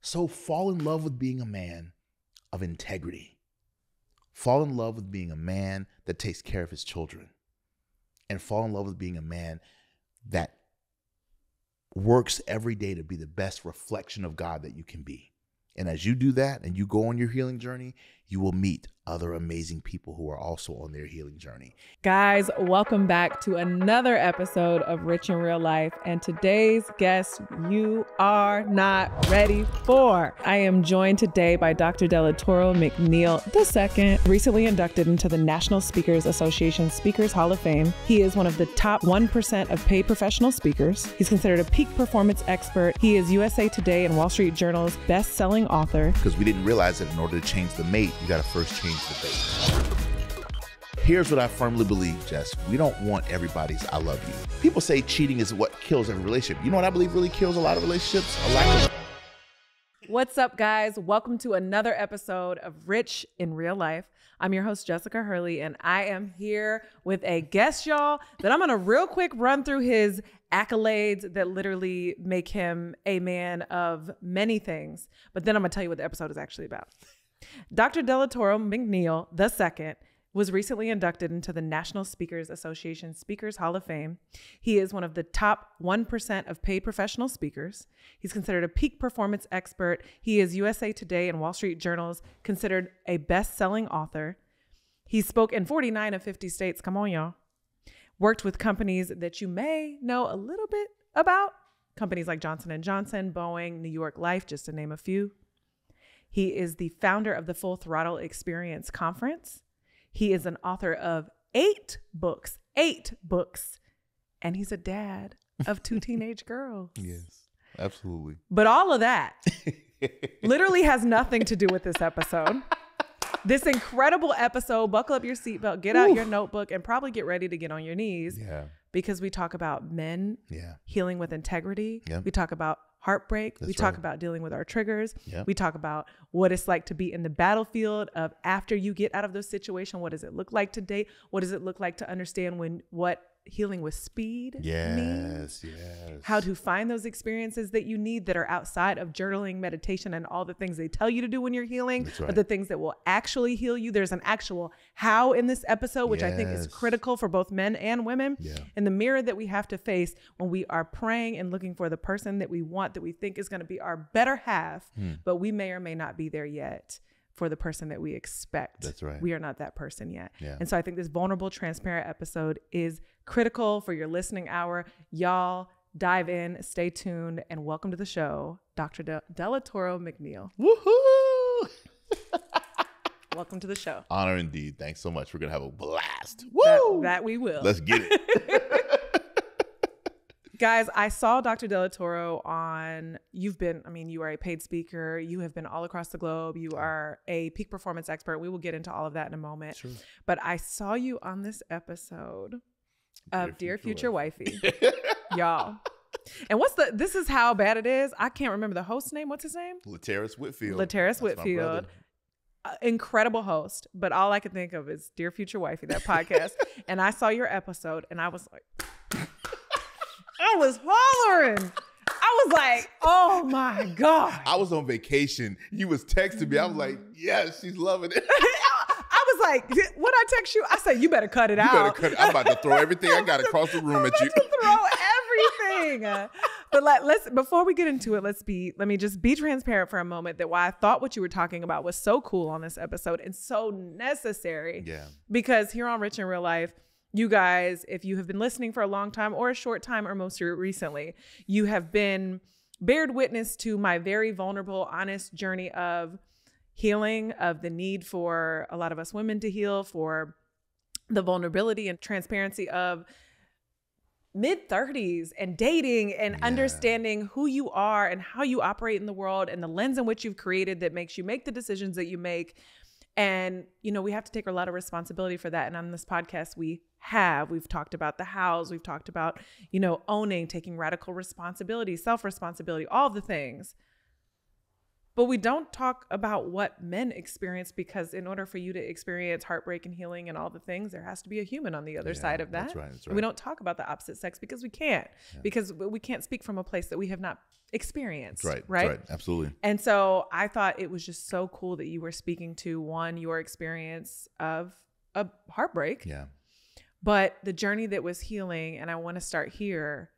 So fall in love with being a man of integrity. Fall in love with being a man that takes care of his children. And fall in love with being a man that works every day to be the best reflection of God that you can be. And as you do that and you go on your healing journey, you will meet other amazing people who are also on their healing journey. Guys, welcome back to another episode of Rich in Real Life. And today's guest, you are not ready for. I am joined today by Dr. Delatorro McNeal II, recently inducted into the National Speakers Association Speakers Hall of Fame. He is one of the top 1% of paid professional speakers. He's considered a peak performance expert. He is USA Today and Wall Street Journal's best selling author. Because we didn't realize that in order to change the mate, you got to first change Here's what I firmly believe, Jess. We don't want everybody's I love you. People say cheating is what kills every relationship. You know what I believe really kills a lot of relationships? A lack of What's up, guys? Welcome to another episode of Rich in Real Life. I'm your host, Jessica Hurley, and I am here with a guest, y'all, that I'm gonna real quick run through his accolades that literally make him a man of many things. But then I'm gonna tell you what the episode is actually about. Dr. Delatorro McNeal II was recently inducted into the National Speakers Association Speakers Hall of Fame. He is one of the top 1% of paid professional speakers. He's considered a peak performance expert. He is USA Today and Wall Street Journal's considered a best-selling author. He spoke in 49 of 50 states. Come on, y'all. Worked with companies that you may know a little bit about. Companies like Johnson & Johnson, Boeing, New York Life, just to name a few. He is the founder of the Full Throttle Experience Conference. He is an author of eight books, eight books, and he's a dad of two teenage girls. Yes, absolutely. But all of that literally has nothing to do with this episode. This incredible episode, buckle up your seatbelt, get out Oof. your notebook, and probably get ready to get on your knees Yeah, because we talk about men yeah, healing with integrity. Yeah. We talk about heartbreak. we talk right. about dealing with our triggers. We talk about what it's like to be in the battlefield of after you get out of those situations. What does it look like to date? What does it look like to understand when what healing with speed means? yes, yes. How to find those experiences that you need that are outside of journaling, meditation, and all the things they tell you to do when you're healing, That's but the things that will actually heal you. There's an actual how in this episode, which I think is critical for both men and women Yeah. and the mirror that we have to face when we are praying and looking for the person that we want that we think is going to be our better half Hmm. but we may or may not be there yet for the person that we expect That's right. we are not that person yet Yeah. and so i think this vulnerable transparent episode is critical for your listening hour y'all dive in stay tuned and welcome to the show dr De- delatorro mcneal Woohoo! welcome to the show Honor indeed. Thanks so much. We're gonna have a blast. that, Woo! that we will Let's get it. Guys, I saw Dr. Delatorro on. You've been, I mean, you are a paid speaker. You have been all across the globe. You are a peak performance expert. We will get into all of that in a moment. Sure. But I saw you on this episode of Dear Future, Wifey, y'all. And what's the, this is how bad it is. I can't remember the host's name. What's his name? Laterras Whitfield. Laterras That's Whitfield. Uh, incredible host. But all I could think of is Dear Future Wifey, that podcast. and I saw your episode and I was like, I was hollering. I was like, oh my God. I was on vacation. You was texting me. I was like, yes, she's loving it. I was like, when I text you? I said, you better cut it You out. cut it. I'm about to throw everything I got across the room I'm at about you. to throw everything. but let, let's before we get into it, let's be let me just be transparent for a moment that why I thought what you were talking about was so cool on this episode and so necessary. Yeah. Because here on Rich in Real Life, you guys, if you have been listening for a long time or a short time or most recently, you have been bared witness to my very vulnerable, honest journey of healing, of the need for a lot of us women to heal, for the vulnerability and transparency of mid 30s and dating and Yeah. understanding who you are and how you operate in the world and the lens in which you've created that makes you make the decisions that you make. And, you know, we have to take a lot of responsibility for that. And on this podcast, we have. We've talked about the hows, we've talked about, you know, owning, taking radical responsibility, self responsibility, all the things. but we don't talk about what men experience because in order for you to experience heartbreak and healing and all the things, there has to be a human on the other Yeah, side of that. that's right, that's And We don't talk about the opposite sex because we can't, because we can't speak from a place that we have not experienced. Right. Right. Right. Absolutely. And so I thought it was just so cool that you were speaking to one, your experience of a heartbreak, Yeah. But the journey that was healing. And I want to start here.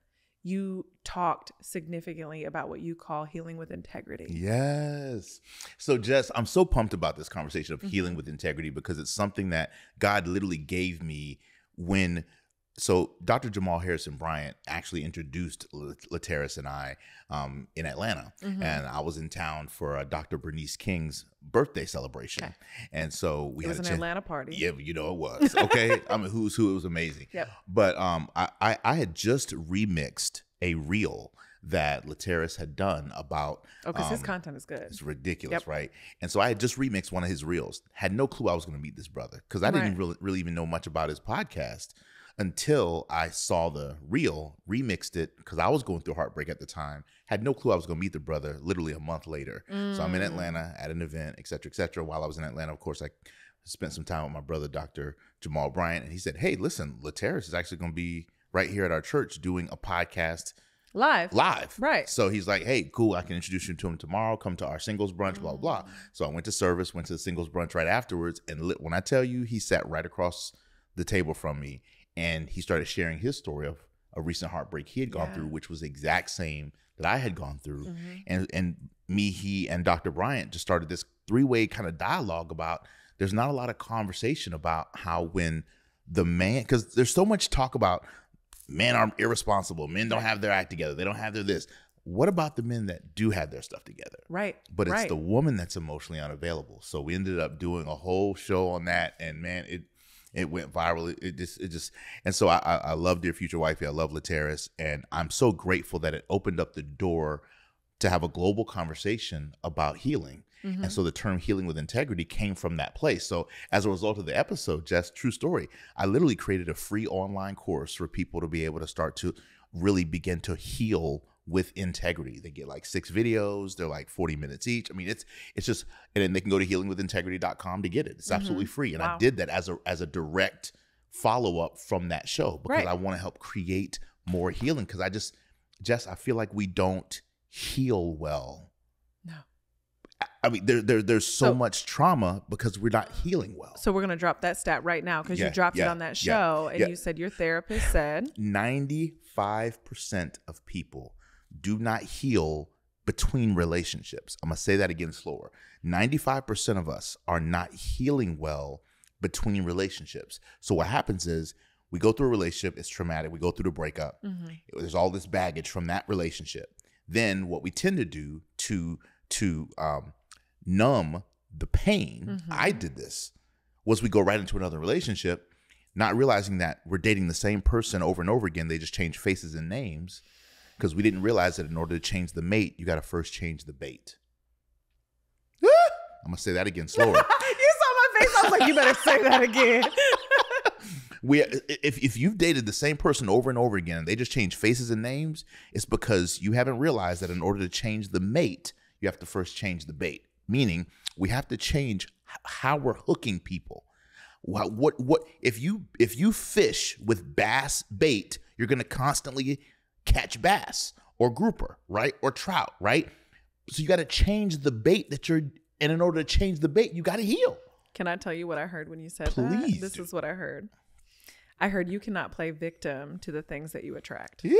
You talked significantly about what you call healing with integrity. Yes. So, Jess, I'm so pumped about this conversation of Mm-hmm. healing with integrity because it's something that God literally gave me when. So, Dr. Jamal Harrison Bryant actually introduced La- Laterras and I um, in Atlanta, Mm-hmm. and I was in town for uh, Dr. Bernice King's birthday celebration, Okay. and so we It was had an a chance. Atlanta party. Yeah, you know it was okay. I mean, who's who? It was amazing. Yep. But um, I, I I had just remixed a reel that Laterras had done about. Oh, because his um, content is good. It's ridiculous, Yep. right? And so I had just remixed one of his reels. Had no clue I was going to meet this brother because I didn't really, really even know much about his podcast until I saw the reel, remixed it because I was going through heartbreak at the time. Had no clue I was going to meet the brother. Literally a month later, so I'm in Mm. Atlanta at an event, et cetera, et cetera. While I was in Atlanta, of course, I spent some time with my brother, Dr. Jamal Bryant, and he said, "Hey, listen, Laterras is actually going to be right here at our church doing a podcast Live. live. Right. So he's like, hey, cool, I can introduce you to him tomorrow. Come to our singles brunch, blah, blah, Mm. blah. So I went to service, went to the singles brunch right afterwards. And lit, when I tell you, he sat right across the table from me and he started sharing his story of a recent heartbreak he had gone Yeah. through, which was the exact same that I had gone through. Mhm. And and me, he, and Dr. Bryant just started this three-way kind of dialogue about there's not a lot of conversation about how when the man because there's so much talk about men are irresponsible, men don't have their act together, they don't have their this. What about the men that do have their stuff together? Right. But it's right. the woman that's emotionally unavailable. So we ended up doing a whole show on that, and man, it it went viral. It, just it just and so I I, love Dear Future Wifey. I love Laterras, and I'm so grateful that it opened up the door to have a global conversation about healing. Mhm. And so the term healing with integrity came from that place. So as a result of the episode, just true story, I literally created a free online course for people to be able to start to really begin to heal with integrity. They get like six videos, they're like 40 minutes each. I mean, it's it's just and then they can go to healingwithintegrity.com to get it. It's absolutely free. And I Mm-hmm. Did that as a as a direct follow-up from that show because Right. I want to help create more healing because I just Jess, I feel like we don't heal well. No. I mean, there, there there's so, So- much trauma because we're not healing well. So we're gonna drop that stat right now because Yeah, you dropped it on that yeah, show, and yeah. you said your therapist said 95% of people do not heal between relationships. I'm going to say that again slower. 95% of us are not healing well between relationships. So what happens is we go through a relationship, it's traumatic, we go through the breakup. Mhm. There's all this baggage from that relationship. Then what we tend to do to to um, numb the pain, Mhm. I did this, was we go right into another relationship, not realizing that we're dating the same person over and over again. They just change faces and names because we didn't realize that in order to change the mate, you got to first change the bait. I'm gonna say that again slower. you saw my face. I was like, you better say that again. we if if you've dated the same person over and over again and they just change faces and names, it's because you haven't realized that in order to change the mate, you have to first change the bait. Meaning, we have to change how we're hooking people. What what what if you if you fish with bass bait, you're going to constantly catch bass or grouper, right? Or trout, right? So you got to change the bait that you're and in order to change the bait, you got to heal. Can I tell you what I heard when you said that? This is what I heard. I heard you cannot play victim to the things that you attract. Yeah.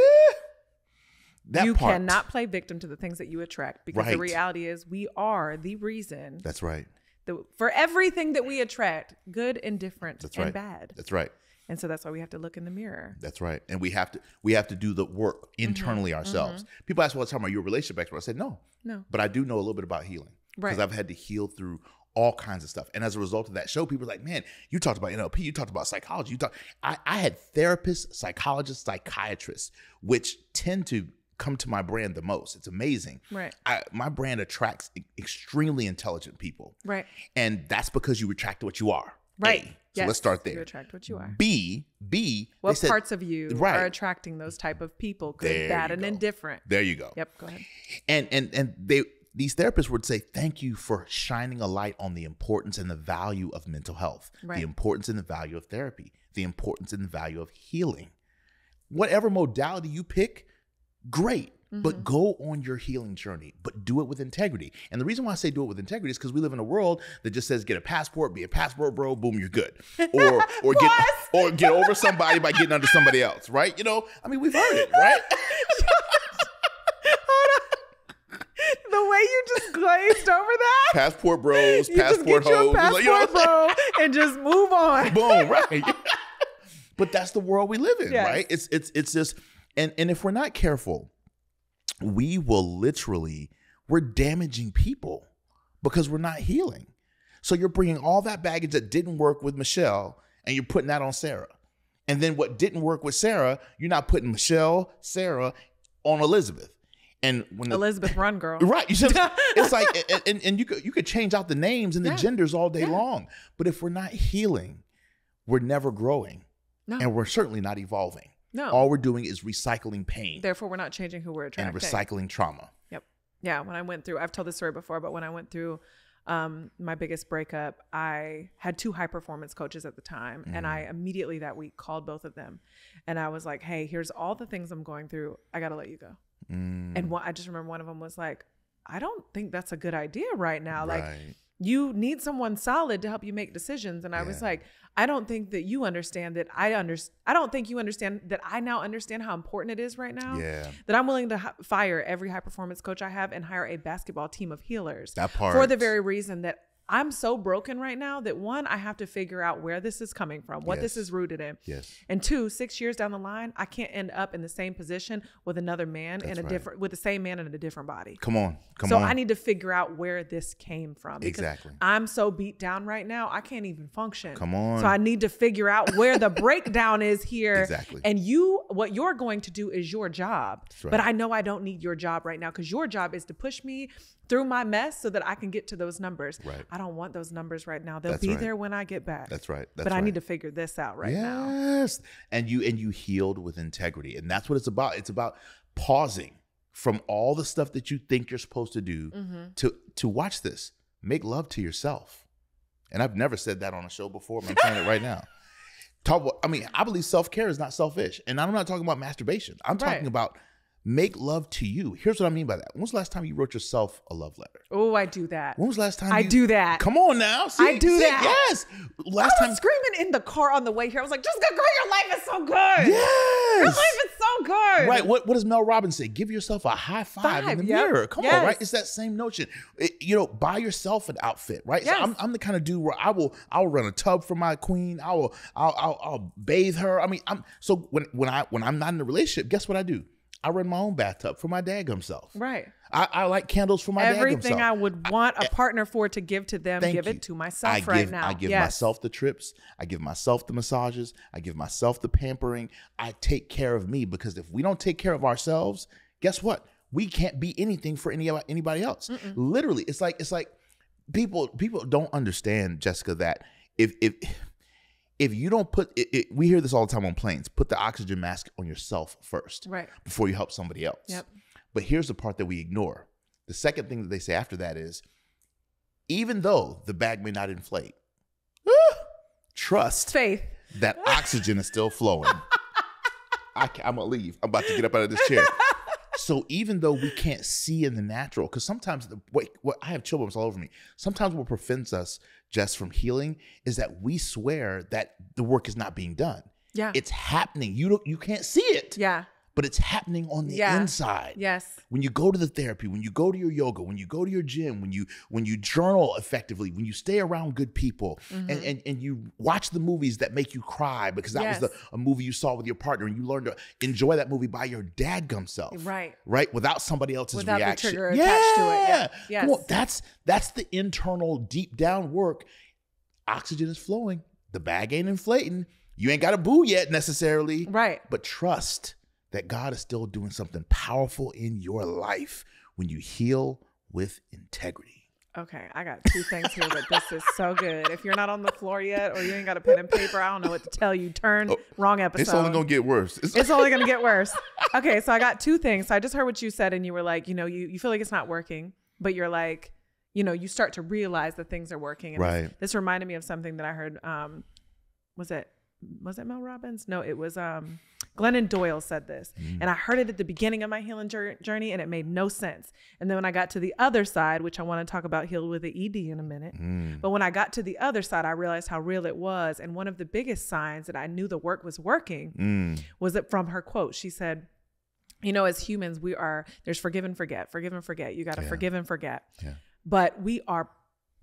That you part. cannot play victim to the things that you attract because the reality is we are the reason That's right. for everything that we attract, good and different That's and right. bad. That's right. And so that's why we have to look in the mirror. That's right. And we have to we have to do the work mm-hmm. internally mm-hmm. ourselves. People ask the time, "Are you a relationship expert?" I said, "No, No. but I do know a little bit about healing because Right. I've had to heal through all kinds of stuff. And as a result of that show, people are like, "Man, you talked about NLP, you talked about psychology, you talked." I, I had therapists, psychologists, psychiatrists, which tend to come to my brand the most. It's amazing. Right. I, my brand attracts extremely intelligent people, Right. and that's because you attract what you are. Right. A. So Yes. let's start there. You attract what you are. B, B. What said- parts of you Right. are attracting those type of people? Good, There bad, and go. indifferent. There you go. Yep. Go ahead. And and and they these therapists would say thank you for shining a light on the importance and the value of mental health Right. the importance and the value of therapy the importance and the value of healing whatever modality you pick great but mm-hmm. go on your healing journey but do it with integrity. And the reason why i say do it with integrity is because we live in a world that just says get a passport be a passport bro boom you're good. Or or get or get over somebody by getting under somebody else right? You know i mean we've heard it right? The way you just glazed over that. passport bros You passport hoes passport, you know what I'm saying? bro, and just move on. boom right. But that's the world we live in Yes. right? It's it's it's just and and if we're not careful we will literally we're damaging people because we're not healing so you're bringing all that baggage that didn't work with michelle and you're putting that on sarah and then what didn't work with sarah you're not putting michelle sarah on elizabeth and when the, Elizabeth, run, girl. Right. You should, it's like, and- and, and you could you could change out the names and the Yeah. genders all day Yeah. long, but if we're not healing, we're never growing, No. and we're certainly not evolving. No. All we're doing is recycling pain Therefore, we're not changing who we're attracting. and recycling trauma. Yep. Yeah. When I went through, I've told this story before, but when I went through um, my biggest breakup, I had two high performance coaches at the time. And I immediately that week called both of them. And I was like, hey, here's all the things I'm going through. I got to let you go. Mm, And one, I just remember one of them was like, I don't think that's a good idea right now. Like, right. You need someone solid to help you make decisions. And i was like i don't think that you understand that i understand i don't think you understand that i now understand how important it is right now Yeah. that i'm willing to hi- fire every high performance coach i have and hire a basketball team of healers That part for the very reason that i'm so broken right now that one i have to figure out where this is coming from what this is rooted in Yes. and two, six years down the line, I can't end up in the same position with another man in That's a right. different with the same man in a different body Come on. Come so on. So I need to figure out where this came from. Exactly. I'm so beat down right now, I can't even function. Come on. So I need to figure out where the breakdown is here. Exactly. And you, what you're going to do is your job. right. But I know I don't need your job right now because your job is to push me through my mess so that I can get to those numbers. Right. I don't want those numbers right now. They'll That's be right. there when I get back. That's right. That's but I right. need to figure this out right now. yes. And you and you healed with integrity. And that's what it's about. It's about pausing from all the stuff that you think you're supposed to do Mm-hmm. to to watch this. Make love to yourself. And I've never said that on a show before, but I'm saying it right now. Talk about, I mean, I believe self-care is not selfish. And I'm not talking about masturbation. I'm Right. talking about make love to you. Here's what I mean by that. When was the last time you wrote yourself a love letter? Oh, I do that. When was the last time I you- do that. Come on now. See, I do see? that. Yes. Last I time was screaming in the car on the way here. I was like, Jessica, girl, your life is so good. Yes. Your life is so good. Right. What what does Mel Robbins say? Give yourself a high five, in the yep. mirror. Come Yes. on, right? It's that same notion. It- you know, buy yourself an outfit, right? So I'm, I'm the kind of dude where I will I'll run a tub for my queen. I will I'll, I'll I'll bathe her. I mean, I'm so when when I when I'm not in a relationship, guess what I do? I run my own bathtub for my dadgum self. Right. I, I like candles for my Everything. I would want a eh, partner for to give to them, give you. it to myself I right give, now. I give yes. myself the trips. I give myself the massages. I give myself the pampering. I take care of me because if we don't take care of ourselves, guess what? We can't be anything for any anybody else. Literally, it's like it's like people people don't understand Jessica that if if if you don't put it, it, we hear this all the time on planes put the oxygen mask on yourself first Right. before you help somebody else Yep. but here's the part that we ignore the second thing that they say after that is even though the bag may not inflate ah! trust Faith. that oxygen is still flowing I i'm gonna leave i'm about to get up out of this chair so even though we can't see in the natural because sometimes the what, what i have children all over me sometimes what prevents us just from healing is that we swear that the work is not being done Yeah. it's happening you don't you can't see it yeah. But it's happening on the Yeah. inside Yes. when you go to the therapy when you go to your yoga when you go to your gym when you when you journal effectively when you stay around good people and, mm-hmm. and and you watch the movies that make you cry because that was the a movie you saw with your partner and you learned to enjoy that movie by your dadgum self Right. right without somebody else's Without the reaction trigger attached to it. Yeah. Yes. that's that's the internal deep down work oxygen is flowing the bag ain't inflating you ain't got a boo yet necessarily Right. but trust that God is still doing something powerful in your life when you heal with integrity. Okay, I got two things here, but this is so good. If you're not on the floor yet, or you ain't got a pen and paper, I don't know what to tell you. Turn wrong episode. Oh, It's only gonna get worse. It's, it's only gonna get worse. Okay, so I got two things. So I just heard what you said, and you were like, you know, you, you feel like it's not working, but you're like, you know, you start to realize that things are working. And Right. This, this reminded me of something that I heard. Um, was it was it Mel Robbins? No, it was um Glennon Doyle said this. Mm. And I heard it at the beginning of my healing journey and it made no sense. And then when I got to the other side, which I want to talk about healed with the ED in a minute. Mm. But when I got to the other side, I realized how real it was. And one of the biggest signs that I knew the work was working Mm. was it from her quote. She said, you know, as humans, we are there's forgive and forget, forgive and forget. You got to Yeah. forgive and forget. Yeah. But we are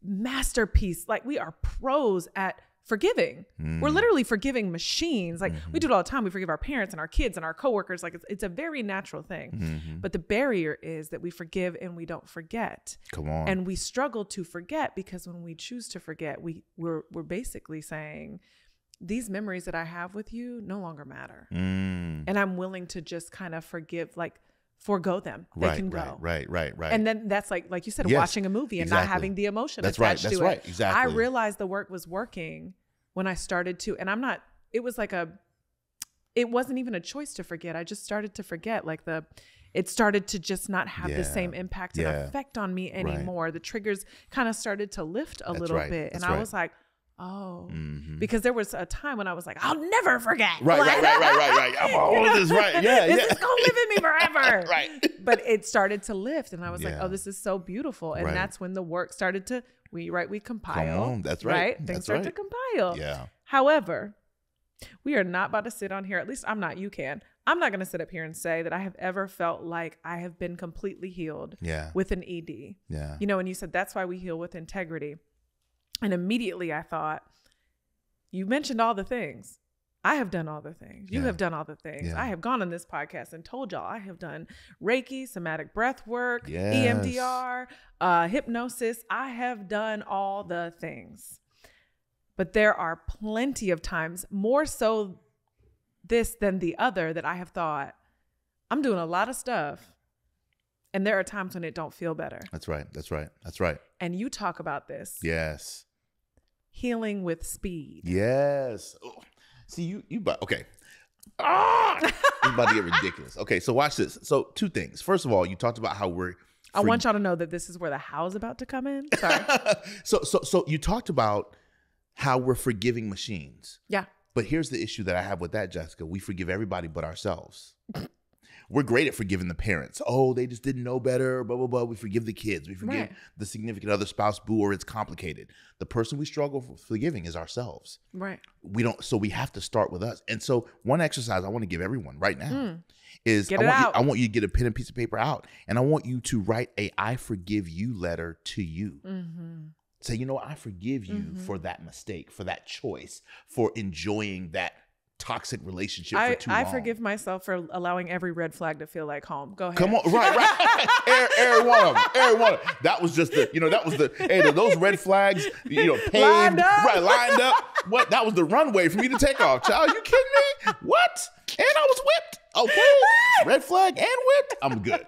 masterpiece, like we are pros at forgiving. Mm. We're literally forgiving machines. Like we do it all the time. We forgive our parents and our kids and our coworkers. Like it's, it's a very natural thing. Mhm. But the barrier is that we forgive and we don't forget. Come on. And we struggle to forget because when we choose to forget, we we're we're basically saying these memories that I have with you no longer matter. Mm. And I'm willing to just kind of forgive, like forego them. They right, can right, go. right, right, right. And then that's like, like you said, Yes, watching a movie and not having the emotion That's right, that's to right, it. exactly. I realized the work was working when I started to, and I'm not. It was like a. It wasn't even a choice to forget. I just started to forget. Like the, it started to just not have Yeah, the same impact and yeah. effect on me anymore. The triggers kind of started to lift a That's little right, bit, and that's I right. was like, oh, Mhm. because there was a time when I was like, I'll never forget. Right, Like- right, right, right, right, right. I'm all You know? this, right? Yeah, this yeah. is gonna live in me forever. right. But it started to lift, and I was like, "Oh, this is so beautiful." And Right. that's when the work started to we right we compile. on, that's right, Things that's start to compile. Yeah. However, we are not about to sit on here. At least I'm not. You can. I'm not going to sit up here and say that I have ever felt like I have been completely healed Yeah. with an ED. Yeah. You know, and you said that's why we heal with integrity. And immediately I thought, you mentioned all the things. I have done all the things. You Yeah. have done all the things. Yeah. I have gone on this podcast and told y'all I have done Reiki, somatic breath work, Yes. EMDR, uh, hypnosis. I have done all the things. But there are plenty of times, more so this than the other, that I have thought, I'm doing a lot of stuff. And there are times when it don't feel better. That's right. That's right. That's right. And you talk about this Yes. healing with speed. Yes. Oh, See you. You. But okay. Ah, about to get ridiculous. Okay, so watch this. So two things. First of all, you talked about how we're. I want y'all to know that this is where the how's about to come in. Sorry. so so so you talked about how we're forgiving machines. yeah. But here's the issue that I have with that, Jessica. We forgive everybody but ourselves. We're great at forgiving the parents. Oh, they just didn't know better, blah, blah, blah. We forgive the kids. We forgive Right. the significant other spouse, boo, or it's complicated. The person we struggle for forgiving is ourselves. Right. We don't, so we have to start with us. And so, one exercise I want to give everyone right now Mm. is Get I want, out. You, I want you to get a pen and piece of paper out, and I want you to write a I forgive you letter to you Mm-hmm. say, you know I forgive you Mhm. for that mistake, for that choice, for enjoying that toxic relationship I, for too I long. forgive myself for allowing every red flag to feel like home. Go ahead. Come on, right, right. every, every one of them, every one of them. That was just the, you know, that was the, hey, those red flags, you know, paved, Lined up. right, lined up. What? That was the runway for me to take off. Child, you kidding me? What? And I was whipped. Okay, red flag and whipped. I'm good.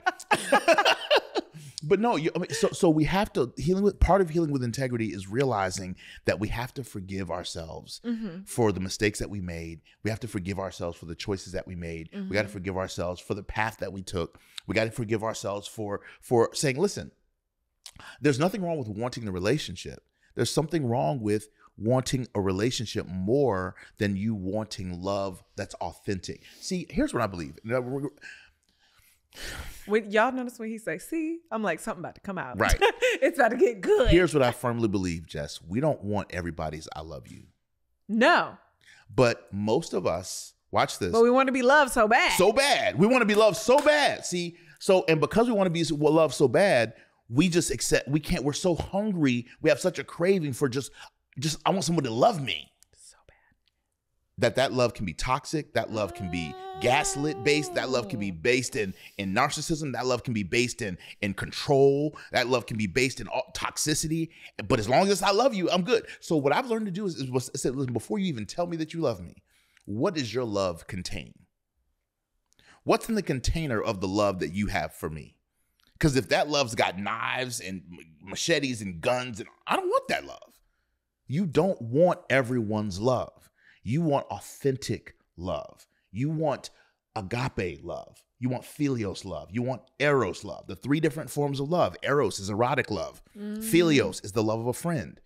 But no, you, I mean, so so we have to healing with part of healing with integrity is realizing that we have to forgive ourselves Mm-hmm. for the mistakes that we made. We have to forgive ourselves for the choices that we made. We got to forgive ourselves for the path that we took. We got to forgive ourselves for for saying, "Listen, there's nothing wrong with wanting the relationship. There's something wrong with wanting a relationship more than you wanting love that's authentic." See, here's what I believe. When, y'all notice when he say, "See," I'm like, something about to come out. Right. it's about to get good. Here's what I firmly believe, Jess. We don't want everybody's "I love you," no, but most of us watch this. but we want to be loved so bad. so bad. We want to be loved so bad. See, so and because we want to be loved so bad, we just accept. We can't. We're so hungry. We have such a craving for just, just I want someone to love me. That that love can be toxic. That love can be gaslit based. That love can be ah. based in in narcissism. That love can be based in in control. That love can be based in all, toxicity. But as long as I love you, I'm good. So what I've learned to do is, is was, I said, listen, before you even tell me that you love me, what does your love contain? What's in the container of the love that you have for me? Because if that love's got knives and machetes and guns, and I don't want that love. You don't want everyone's love. You want authentic love. You want agape love. You want philios love. You want eros love. The three different forms of love. Eros is erotic love. Mm. Philios is the love of a friend.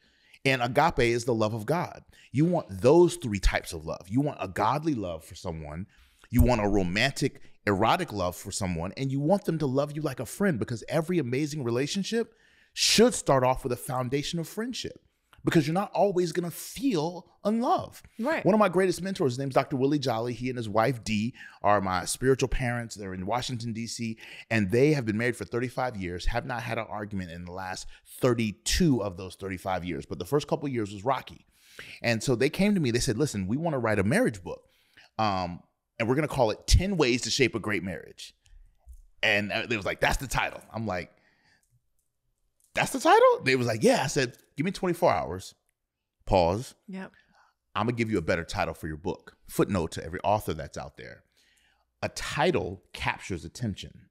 And agape is the love of God. You want those three types of love. You want a godly love for someone. You want a romantic, erotic love for someone. And you want them to love you like a friend because every amazing relationship should start off with a foundation of friendship because you're not always going to feel in love. Right. One of my greatest mentors, his name's Dr. Willie Jolly. He and his wife Dee are my spiritual parents. They're in Washington, D.C., and they have been married for 35 years, have not had an argument in the last 32 of those 35 years. But the first couple of years was rocky. And so they came to me, they said, listen, we want to write a marriage book. Um, and we're going to call it 10 Ways to Shape a Great Marriage. And uh, they was like, that's the title. I'm like, that's the title? They was like, yeah. I said, give me 24 hours. Pause. Yep. I'm gonna give you a better title for your book. Footnote to every author that's out there. A title captures attention.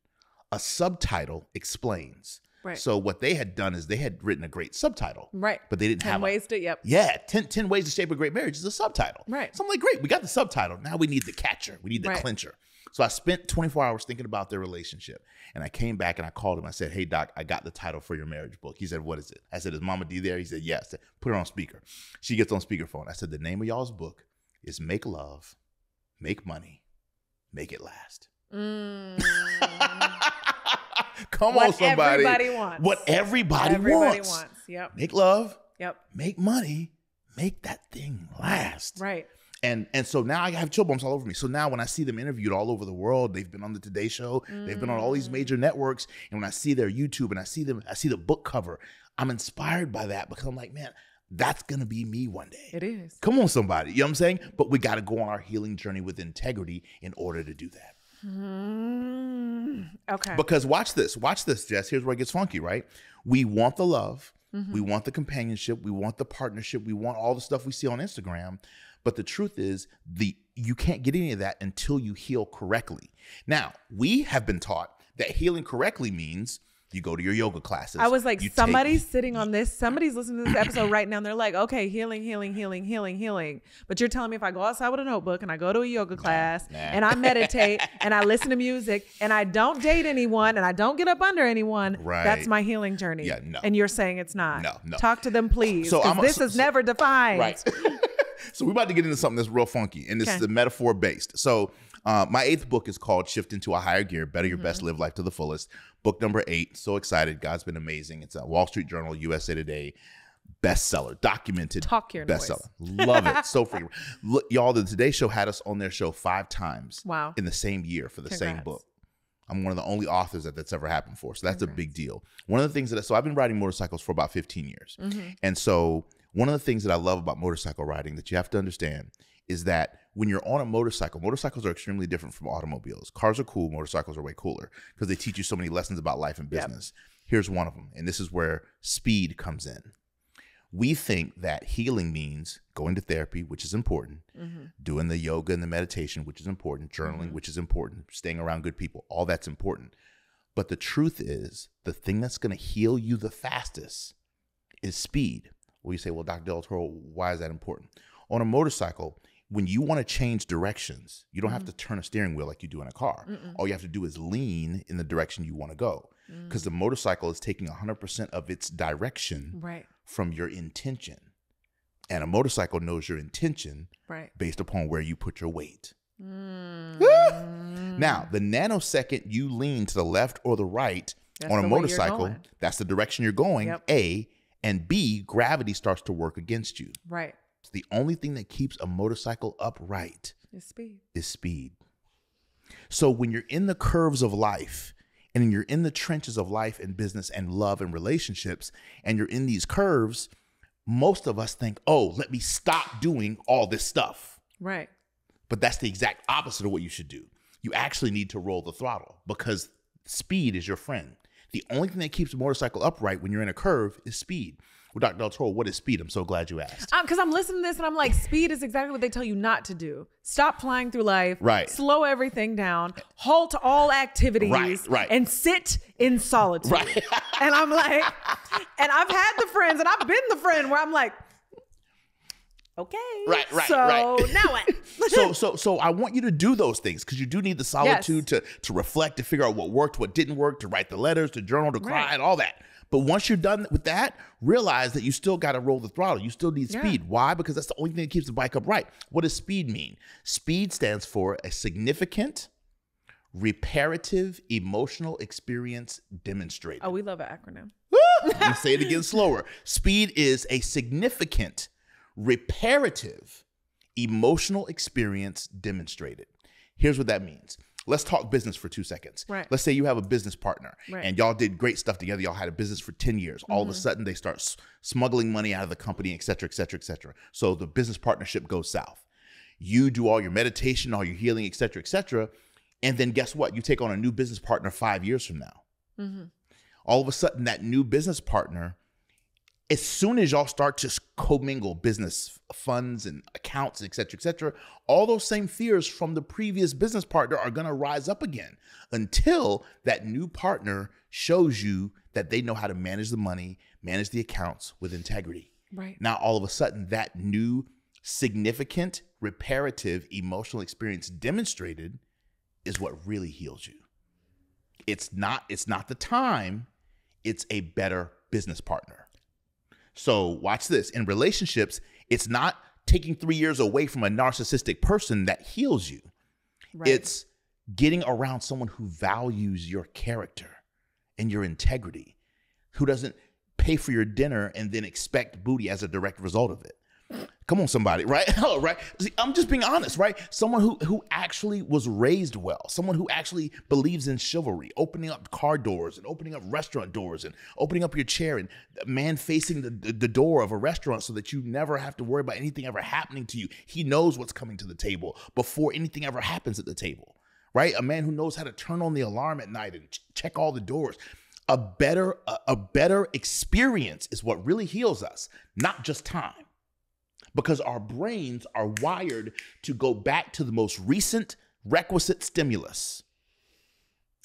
A subtitle explains. Right. So what they had done is they had written a great subtitle, Right. but they didn't 10 have a- ways to, yep. yeah, 10, 10 ways to shape a great marriage is a subtitle. Right. So I'm like, great, we got the subtitle. Now we need the catcher. We need the Right. clincher. So I spent 24 hours thinking about their relationship. And I came back and I called him. I said, Hey, Doc, I got the title for your marriage book. He said, What is it? I said, Is Mama D there? He said, Yes. Said, Put her on speaker. She gets on speakerphone. I said, The name of y'all's book is Make Love, Make Money, Make It Last. Mm. Come what on, somebody. everybody wants. What everybody, everybody wants. wants. Yep. Make love, Yep. make money, make that thing last. Right. And and so now I have chill bumps all over me. So now when I see them interviewed all over the world, they've been on the Today Show, they've been on all these Mm. major networks, and when I see their YouTube and I see them, I see the book cover, I'm inspired by that because I'm like, man, that's gonna be me one day. It is. Come on, somebody. You know what I'm saying? But we got to go on our healing journey with integrity in order to do that. Mm. Okay. Because watch this, watch this, Jess. Here's where it gets funky, right? We want the love, Mm-hmm. we want the companionship, we want the partnership, we want all the stuff we see on Instagram. But the truth is, the you can't get any of that until you heal correctly. Now, we have been taught that healing correctly means you go to your yoga classes. I was like, you take- somebody's sitting on this. Somebody's listening to this episode right now. And they're like, okay, healing, healing, healing, healing, healing. But you're telling me if I go outside with a notebook and I go to a yoga class nah. and I meditate and I listen to music and I don't date anyone and I don't get up under anyone, Right. that's my healing journey. Yeah, no. And you're saying it's not. No, no. Talk to them, please. So So I'm a- this so- is so- never defined. Right. so we're about to get into something that's real funky, and this Okay. is metaphor based. So uh, my eighth book is called Shift into a Higher Gear: Better Your Mm-hmm. Best, Live Life to the Fullest. Book number eight. So excited! God's been amazing. It's a Wall Street Journal, USA Today bestseller, documented Talk your noise. bestseller. Love it. So freaking look, y'all. The Today Show had us on their show five times. Wow. In the same year for the same book. I'm one of the only authors that that's ever happened for. So that's a big deal. One of the things that so I've been riding motorcycles for about 15 years. Mm-hmm. And so one of the things that I love about motorcycle riding that you have to understand is that when you're on a motorcycle, motorcycles are extremely different from automobiles. Cars are cool, motorcycles are way cooler because they teach you so many lessons about life and Yep. business. Here's one of them, and this is where speed comes in. We think that healing means going to therapy, which is important, Mm-hmm. doing the yoga and the meditation, which is important, journaling, which is important, staying around good people, all that's important. But the truth is, the thing that's going to heal you the fastest is speed. Well, you say, well, Dr. Del Toro, why is that important? On a motorcycle, when you want to change directions, you don't have to turn a steering wheel like you do in a car. All you have to do is lean in the direction you want to go. Because the motorcycle is taking 100% of its direction Right. from your intention. And a motorcycle knows your intention Right. based upon where you put your weight. Mm. Now, the nanosecond you lean to the left or the right That's on a the way you're motorcycle, that's the direction you're going. Yep. A and B, gravity starts to work against you. Right. It's the only thing that keeps a motorcycle upright It's speed. is speed. So when you're in the curves of life and you're in the trenches of life and business and love and relationships and you're in these curves, most of us think, "Oh, let me stop doing all this stuff." Right. But that's the exact opposite of what you should do. You actually need to roll the throttle because speed is your friend. The only thing that keeps a motorcycle upright when you're in a curve is speed. Well, Dr. Del Toro, what is speed? I'm so glad you asked. Um, because I'm listening to this and I'm like, speed is exactly what they tell you not to do. Stop flying through life. Right. Slow everything down. Halt all activities. Right, right. And sit in solitude. Right. and I'm like, and I've had the friends and I've been the friend where I'm like, Okay. Right, right, so, right. now what? so so so I want you to do those things because you do need the solitude to to reflect, to figure out what worked, what didn't work, to write the letters, to journal, to cry, Right. and all that. But once you're done with that, realize that you still got to roll the throttle. You still need Yeah. speed. Why? Because that's the only thing that keeps the bike upright. What does speed mean? Speed stands for a significant, reparative, emotional experience demonstrated. oh, we love an acronym. Me say it again slower. Speed is a significant, reparative, emotional experience demonstrated. Here's what that means. Let's talk business for two seconds. Right. Let's say you have a business partner Right. Mm-hmm. and y'all did great stuff together. Y'all had a business for 10 years. All of a sudden, they start s- smuggling money out of the company, et cetera, et cetera, et cetera. So the business partnership goes south. You do all your meditation, all your healing, et cetera, et cetera. And then guess what? You take on a new business partner five years from now Mm-hmm. all of a sudden that new business partner as soon as y'all start to commingle business funds and accounts et cetera et cetera all those same fears from the previous business partner are going to rise up again until that new partner shows you that they know how to manage the money manage the accounts with integrity. Right. now all of a sudden that new significant reparative emotional experience demonstrated is what really heals you. It's not it's not the time it's a better business partner so watch this in relationships it's not taking 3 years away from a narcissistic person that heals you Right. it's getting around someone who values your character and your integrity, who doesn't pay for your dinner and then expect booty as a direct result of it. Come on, somebody, right? Hello, oh, right? See, I'm just being honest, right? Someone who who actually was raised well, someone who actually believes in chivalry, opening up car doors and opening up restaurant doors and opening up your chair and a man facing the, the, door of a restaurant so that you never have to worry about anything ever happening to you. He knows what's coming to the table before anything ever happens at the table, right? A man who knows how to turn on the alarm at night and ch- check all the doors. A better a better experience is what really heals us, not just time because our brains are wired to go back to the most recent requisite stimulus.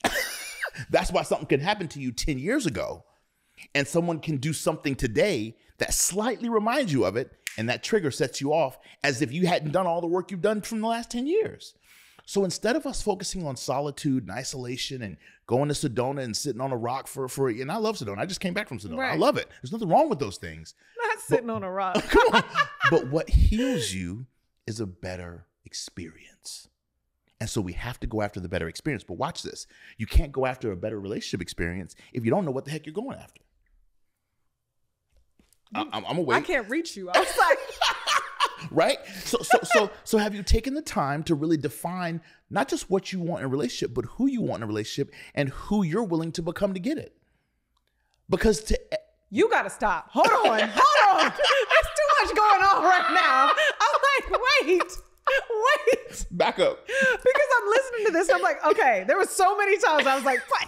That's why something can happen to you 10 years ago, and someone can do something today that slightly reminds you of it, and that trigger sets you off as if you hadn't done all the work you've done from the last 10 years. So instead of us focusing on solitude and isolation and going to Sedona and sitting on a rock for for and I love Sedona. I just came back from Sedona. I love it. There's nothing wrong with those things. Not sitting on a rock. Come on. but what heals you is a better experience. And so we have to go after the better experience. But watch this. You can't go after a better relationship experience if you don't know what the heck you're going after. I, am I'm I can't reach you. I was like, right? So, so, so, so, have you taken the time to really define not just what you want in a relationship, but who you want in a relationship and who you're willing to become to get it? Because to eh, you gotta stop. Hold on, hold on. Much going on right now. I'm like, wait, wait. back up, Because I'm listening to this, I'm like, okay, there was so many times I was like, what?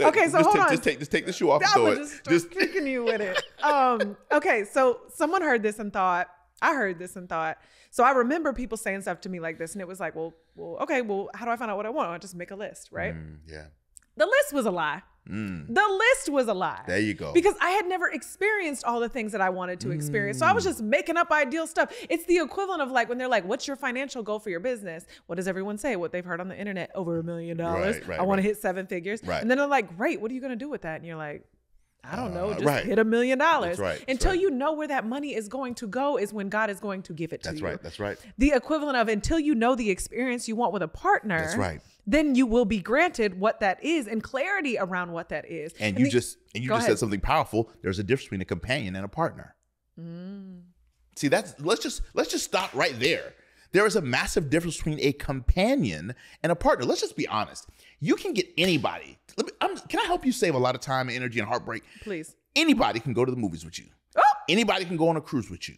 Okay, so just hold take, on. Just take, just take the shoe off I'm throw just start kicking you with it. Um, okay, so someone heard this and thought, I heard this and thought. So I remember people saying stuff to me like this, and it was like, well, well, okay, well, how do I find out what I want? I just make a list, right? Mm, yeah. The list was a lie. Mm, The list was a lie. there you go. Because I had never experienced all the things that I wanted to experience. So I Mm. was just making up ideal stuff. It's the equivalent of like when they're like, What's your financial goal for your business? What does everyone say? What they've heard on the internet over a million dollars. I want right. to hit seven figures. Right. And then they're like, Great, what are you going to do with that? And you're like, I don't know. Uh, Just right. hit a million dollars. That's right, Until right. you know where that money is going to go, is when God is going to give it to That's you. That's right. That's right. The equivalent of until you know the experience you want with a partner. That's right. Then you will be granted what that is and clarity around what that is. And you the- just and you just ahead. said something powerful. There's a difference between a companion and a partner. Mm. See, that's let's just let's just stop right there. There is a massive difference between a companion and a partner. Let's just be honest. You can get anybody. Let me, I'm, can I help you save a lot of time, and energy, and heartbreak? Please. Anybody can go to the movies with you. Oh! Anybody can go on a cruise with you.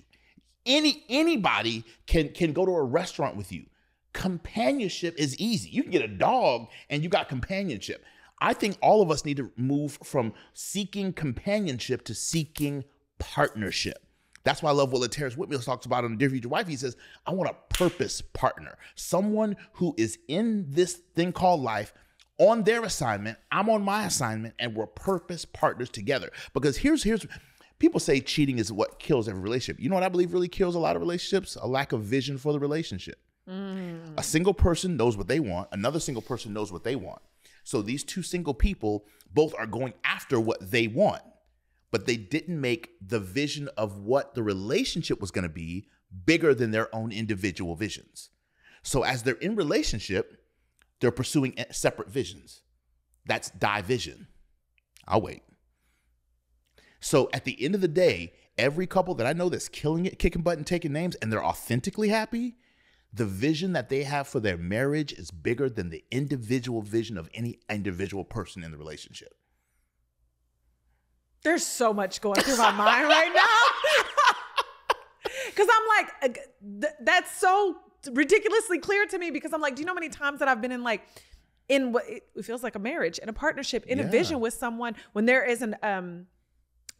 Any anybody can can go to a restaurant with you. Companionship is easy. You can get a dog and you got companionship. I think all of us need to move from seeking companionship to seeking partnership. That's why I love what Laterras Whitfield talks about on the Dear Future Wife. He says, I want a purpose partner, someone who is in this thing called life on their assignment. I'm on my assignment, and we're purpose partners together. Because here's here's People say cheating is what kills every relationship. You know what I believe really kills a lot of relationships? A lack of vision for the relationship. Mm. A single person knows what they want, another single person knows what they want. So these two single people both are going after what they want, but they didn't make the vision of what the relationship was going to be bigger than their own individual visions. So as they're in relationship, they're pursuing separate visions. That's division. I'll wait. So at the end of the day, every couple that I know that's killing it, kicking butt and taking names, and they're authentically happy, the vision that they have for their marriage is bigger than the individual vision of any individual person in the relationship. There's so much going through my mind right now. Because I'm like, uh, th- that's so ridiculously clear to me because I'm like, do you know how many times that I've been in like, in what it feels like a marriage, in a partnership, in a vision with someone when there is an, um,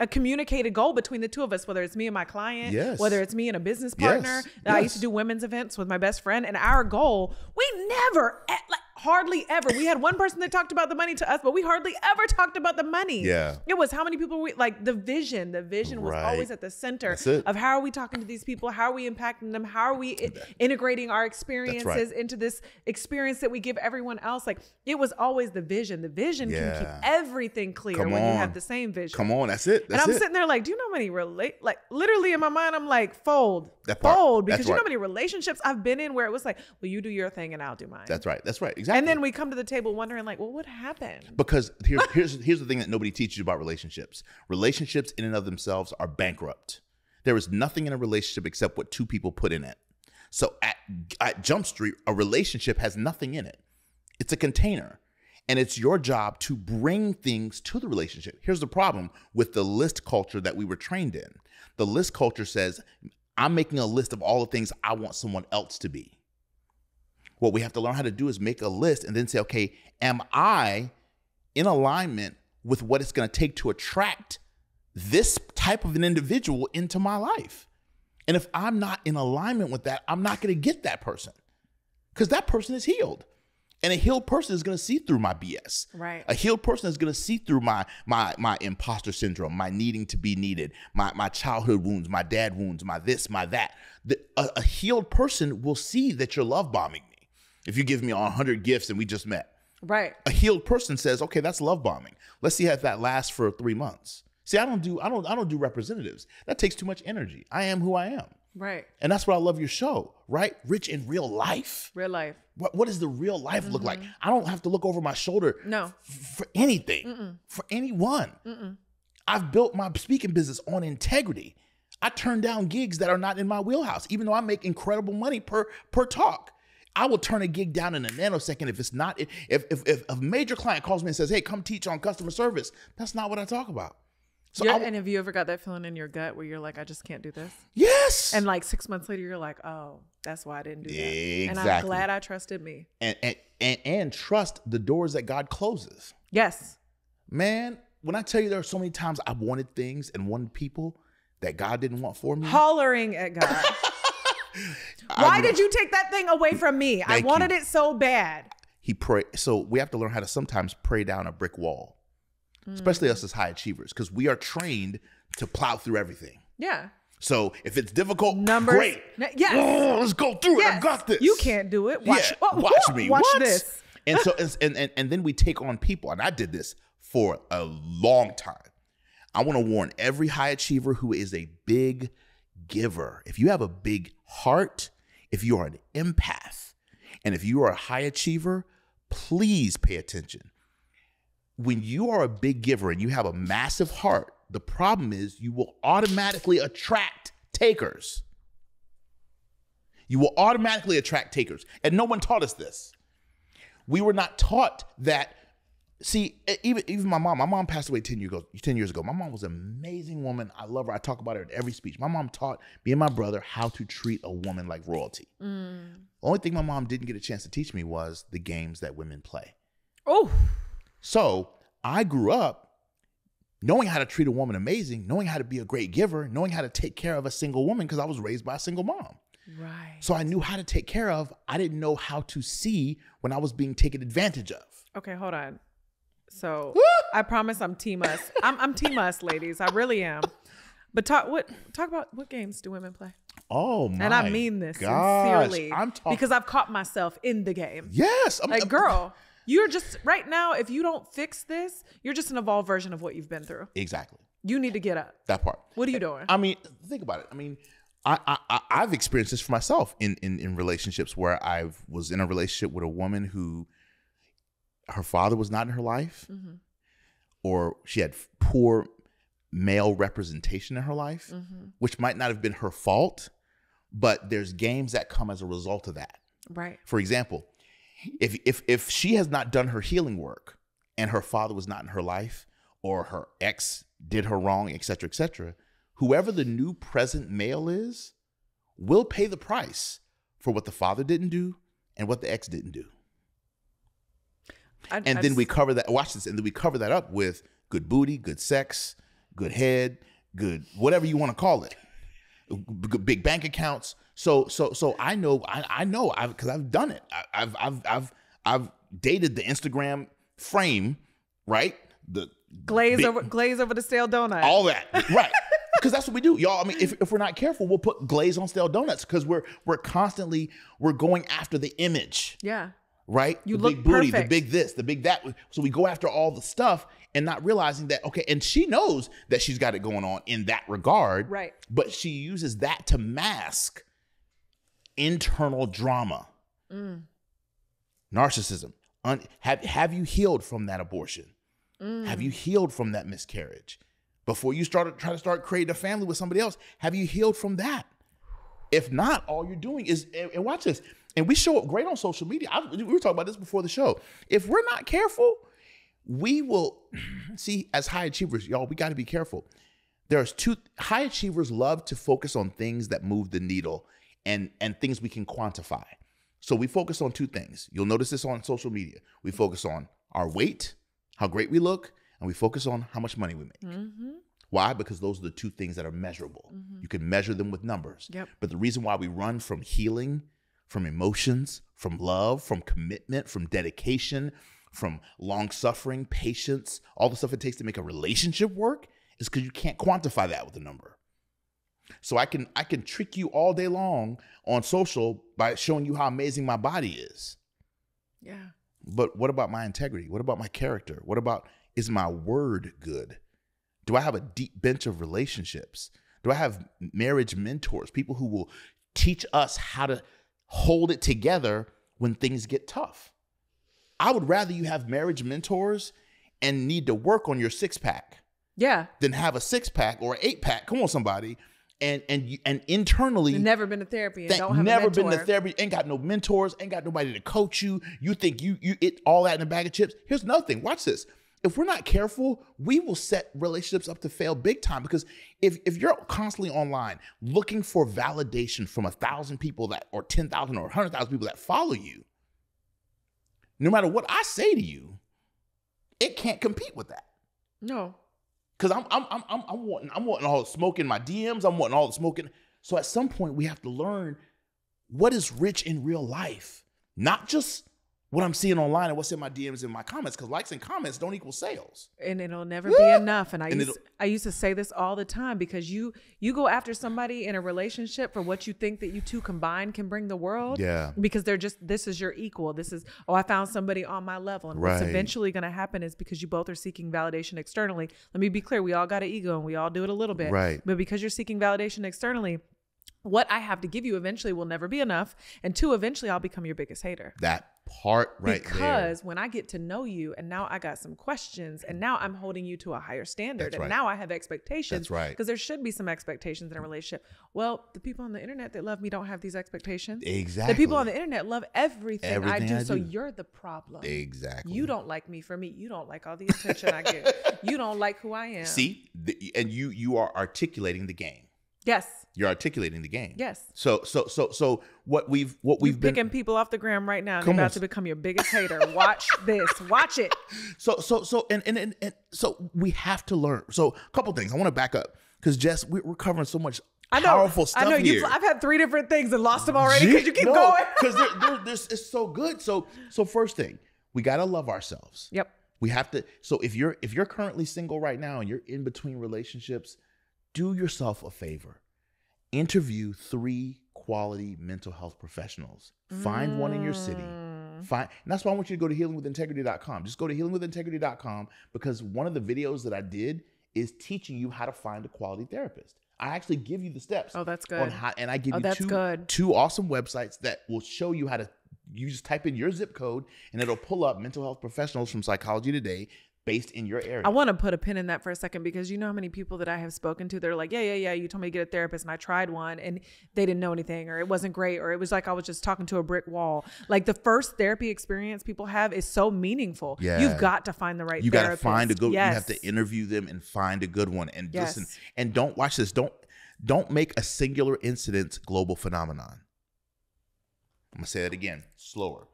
a communicated goal between the two of us, whether it's me and my client, Yes. whether it's me and a business partner. Yes. I used to do women's events with my best friend, and our goal, we never, eh, like, hardly ever. We had one person that talked about the money to us, but we hardly ever talked about the money. Yeah. It was how many people we like the vision. The vision was Right. always at the center of how are we talking to these people? How are we impacting them? How are we integrating our experiences into this experience that we give everyone else? Like it was always the vision. The vision can keep everything clear Come when you have the same vision. Come on, that's it. That's And I'm it. sitting there like, do you know how many relate? Like literally in my mind, I'm like, fold, That part. fold, That's because you know how many relationships I've been in where it was like, well, you do your thing and I'll do mine. That's right. That's right. Exactly. And then we come to the table wondering like, well, what happened? because here's here's here's the thing that nobody teaches you about relationships. Relationships in and of themselves are bankrupt. There is nothing in a relationship except what two people put in it. So at at Jump Street, a relationship has nothing in it. It's a container. And it's your job to bring things to the relationship. Here's the problem with the list culture that we were trained in. The list culture says, I'm making a list of all the things I want someone else to be. What we have to learn how to do is make a list and then say, okay, am I in alignment with what it's going to take to attract this type of an individual into my life? And if I'm not in alignment with that, I'm not going to get that person because that person is healed. And a healed person is going to see through my BS. Right. A healed person is going to see through my my my imposter syndrome, my needing to be needed, my my childhood wounds, my dad wounds, my this, my that. The, a, a healed person will see that you're love bombing me. If you give me 100 gifts and we just met, Right. a healed person says, "Okay, that's love bombing. Let's see if that lasts for three months." See, I don't do I don't I don't do representatives. That takes too much energy. I am who I am, Right. and that's what I love your show. Right, rich in real life. Real life. What what does the real life look like? Mm-hmm. I don't have to look over my shoulder. No. f- for anything, for anyone. I've built my speaking business on integrity. I turn down gigs that are not in my wheelhouse, even though I make incredible money per per talk. I will turn a gig down in a nanosecond if it's not if if if a major client calls me and says, "Hey, come teach on customer service." That's not what I talk about. So Yeah, and have you ever got that feeling in your gut where you're like, I just can't do this? yes, And like six months later, you're like, oh, that's why I didn't do that. And I'm glad I trusted me. and, and and and trust the doors that God closes. Yes. Man, when I tell you there are so many times I wanted things and wanted people that God didn't want for me. Hollering at God. Why did you take that thing away from me? I wanted you. it so bad. he pray so we have to learn how to sometimes pray down a brick wall especially us as high achievers because we are trained to plow through everything Yeah. so if it's difficult Numbers. great yes. oh, let's go through it i Yes. got this You can't do it. Watch, yeah, oh, watch me Watch What? this. and so and, and and then we take on people and i did this for a long time i want to warn every high achiever who is a big giver. If you have a big heart if you are an empath and if you are a high achiever please pay attention. When you are a big giver and you have a massive heart the problem is you will automatically attract takers. You will automatically attract takers. And no one taught us this. We were not taught that see even even my mom my mom passed away 10 years ago 10 years ago. My mom was an amazing woman. I love her. I talk about her at every speech. My mom taught me and my brother how to treat a woman like royalty. Mm. the only thing my mom didn't get a chance to teach me was the games that women play. Oh, so i grew up knowing how to treat a woman amazing knowing how to be a great giver knowing how to take care of a single woman because i was raised by a single mom. Right. so i knew how to take care of i didn't know how to see when i was being taken advantage of. Okay, hold on. So I promise I'm team us. I'm, I'm team us, ladies. I really am. But talk what talk about what games do women play? Oh my! And I mean this gosh. sincerely. I'm talking because I've caught myself in the game. yes. I'm, Like, girl, you're just right now. If you don't fix this, you're just an evolved version of what you've been through. exactly You need to get up. that part. What are you doing? I mean, think about it. I mean, I, I I- I've experienced this for myself in in in relationships where I was in a relationship with a woman who her father was not in her life, Mm-hmm. or she had poor male representation in her life, Mm-hmm. which might not have been her fault, but there's games that come as a result of that. Right. For example, if if if she has not done her healing work and her father was not in her life or her ex did her wrong, etc., cetera, et cetera, whoever the new present male is will pay the price for what the father didn't do and what the ex didn't do. I, And I then we cover that watch this, and then we cover that up with good booty, good sex, good head, good whatever you want to call it. Big bank accounts. So so so I know I, I know I because I've done it. I, I've I've I've I've dated the Instagram frame, right? The glaze big- over glaze over the stale donut. all that, right? Because that's what we do, y'all. I mean, if, if we're not careful, we'll put glaze on stale donuts because we're we're constantly we're going after the image yeah. Right? You the look big booty, perfect. the big this, the big that. So we go after all the stuff and not realizing that okay, and she knows that she's got it going on in that regard, Right. But she uses that to mask internal drama, Mm. narcissism. Un- have have you healed from that abortion? Mm. Have you healed from that miscarriage? Before you started trying to start creating a family with somebody else, have you healed from that? If not, all you're doing is and, and watch this. And we show up great on social media. I, we were talking about this before the show. If we're not careful, we will see as high achievers, y'all. We got to be careful. There's two high achievers love to focus on things that move the needle and and things we can quantify. So we focus on two things. You'll notice this on social media. We focus on our weight, how great we look, and we focus on how much money we make. Mm-hmm. Why? Because those are the two things that are measurable. You can measure them with numbers. Yep. But the reason why we run from healing, from emotions, from love, from commitment, from dedication, from long suffering, patience, all the stuff it takes to make a relationship work is because you can't quantify that with a number. So I can I can trick you all day long on social by showing you how amazing my body is. Yeah. But what about my integrity? What about my character? What about is my word good? Do I have a deep bench of relationships? Do I have marriage mentors, people who will teach us how to hold it together when things get tough? I would rather you have marriage mentors and need to work on your six pack Yeah. than have a six pack or an eight pack. Come on, somebody. And and you, and internally, Never been to therapy and Thank- don't have never been to therapy, ain't got no mentors, ain't got nobody to coach you. You think you you it all that in a bag of chips. Here's nothing. Watch this. If we're not careful, we will set relationships up to fail big time. Because if if you're constantly online looking for validation from a thousand people that or ten thousand or hundred thousand people that follow you, no matter what I say to you, it can't compete with that. No. Cause I'm I'm I'm I'm, I'm wanting I'm wanting all the smoke in my DMs. I'm wanting all the smoke smoking. So at some point we have to learn what is rich in real life, not just what I'm seeing online and what's in my DMs and my comments. Cause likes and comments don't equal sales. and it'll never be enough and i And used i used to say this all the time because you you go after somebody in a relationship for what you think that you two combined can bring the world Yeah. because they're just this is your equal this is oh i found somebody on my level and what's eventually going to happen is because you both are seeking validation externally let me be clear we all got an ego and we all do it a little bit Right. but because you're seeking validation externally what i have to give you eventually will never be enough and two eventually i'll become your biggest hater That part right because when I get to know you and now I got some questions and now I'm holding you to a higher standard That's and right. now I have expectations. That's right. Because there should be some expectations in a relationship. Well, the people on the internet that love me don't have these expectations. Exactly. The people on the internet love everything, I do. I so do. you're the problem. Exactly. You don't like me for me. You don't like all the attention I get. You don't like who I am. see, the, and you you are articulating the game. Yes. You're articulating the game. Yes. So so so so what we've what We've we've been picking people off the gram right now. They're on. about to become your biggest hater. Watch this. Watch it. So so so and and, and, and so we have to learn. So a couple things. I want to back up because Jess, we, we're covering so much I know. powerful stuff I know you. I've had three different things and lost them already because you keep going. because this is so good. So so first thing, we gotta love ourselves. Yep. We have to. So if you're if you're currently single right now and you're in between relationships, do yourself a favor. Interview three quality mental health professionals. Find one in your city. Mm. Find, and that's why I want you to go to healingwithintegrity.com. Just go to healingwithintegrity.com because one of the videos that I did is teaching you how to find a quality therapist. I actually give you the steps Oh, that's good. on how, and I give Oh, you that's two, good. two awesome websites that will show you how to. You just type in your zip code and it'll pull up mental health professionals from Psychology Today based in your area. I want to put a pin in that for a second because you know how many people that I have spoken to, they're like, yeah, yeah, yeah, you told me to get a therapist and I tried one and they didn't know anything or it wasn't great or it was like I was just talking to a brick wall. Like the first therapy experience people have is so meaningful. Yeah. You've got to find the right you got to find a good. Yes. You have to interview them and find a good one. And Yes. listen, and don't watch this. Don't don't make a singular incident global phenomenon. I'm gonna say that again, slower.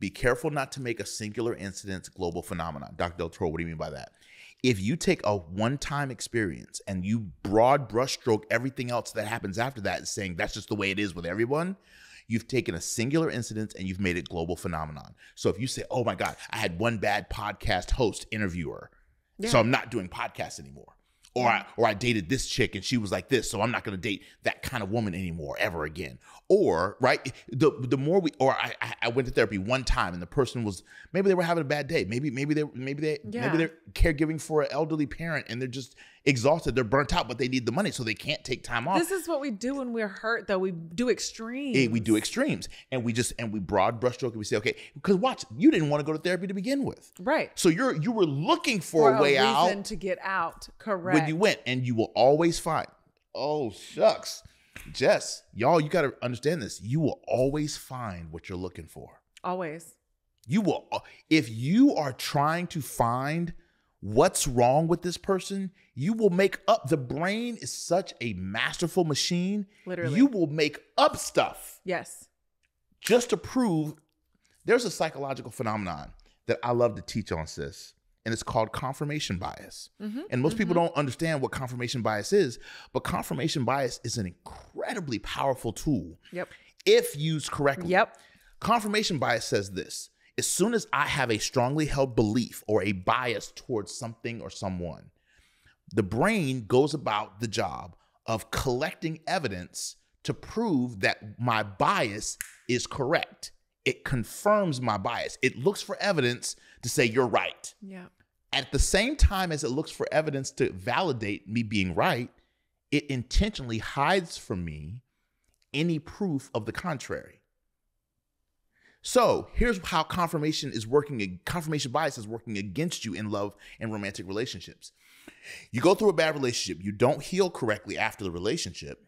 Be careful not to make a singular incident global phenomenon. Dr. Delatorro, what do you mean by that? If you take a one-time experience and you broad brushstroke everything else that happens after that, saying that's just the way it is with everyone, you've taken a singular incident and you've made it global phenomenon. So if you say, "Oh my God, I had one bad podcast host interviewer, so I'm not doing podcasts anymore," or I or I dated this chick and she was like this, so I'm not going to date that kind of woman anymore ever again. Or right, the the more we or I I- I went to therapy one time and the person was maybe they were having a bad day, maybe maybe they maybe they Yeah. maybe they're caregiving for an elderly parent and they're just exhausted, they're burnt out, but they need the money so they can't take time off. This is what we do when we're hurt, though. We do extremes. Eh, we do extremes and we just and we broad brushstroke and we say okay because watch you didn't want to go to therapy to begin with right so you're you were looking for, for a way reason out to get out. Correct. when you went and you will always find oh shucks jess y'all you got to understand this you will always find what you're looking for Always. you will if you are trying to find what's wrong with this person you will make up the brain is such a masterful machine Literally. you will make up stuff Yes. just to prove there's a psychological phenomenon that I love to teach on sis, and it's called confirmation bias. Mm-hmm. And most people don't understand what confirmation bias is, but confirmation bias is an incredibly powerful tool Yep. if used correctly. Yep. Confirmation bias says this as soon as I have a strongly held belief or a bias towards something or someone, the brain goes about the job of collecting evidence to prove that my bias is correct. It confirms my bias. It looks for evidence to say you're right. Yeah. At the same time as it looks for evidence to validate me being right, it intentionally hides from me any proof of the contrary. So here's how confirmation is working, confirmation bias is working against you in love and romantic relationships. You go through a bad relationship, you don't heal correctly after the relationship.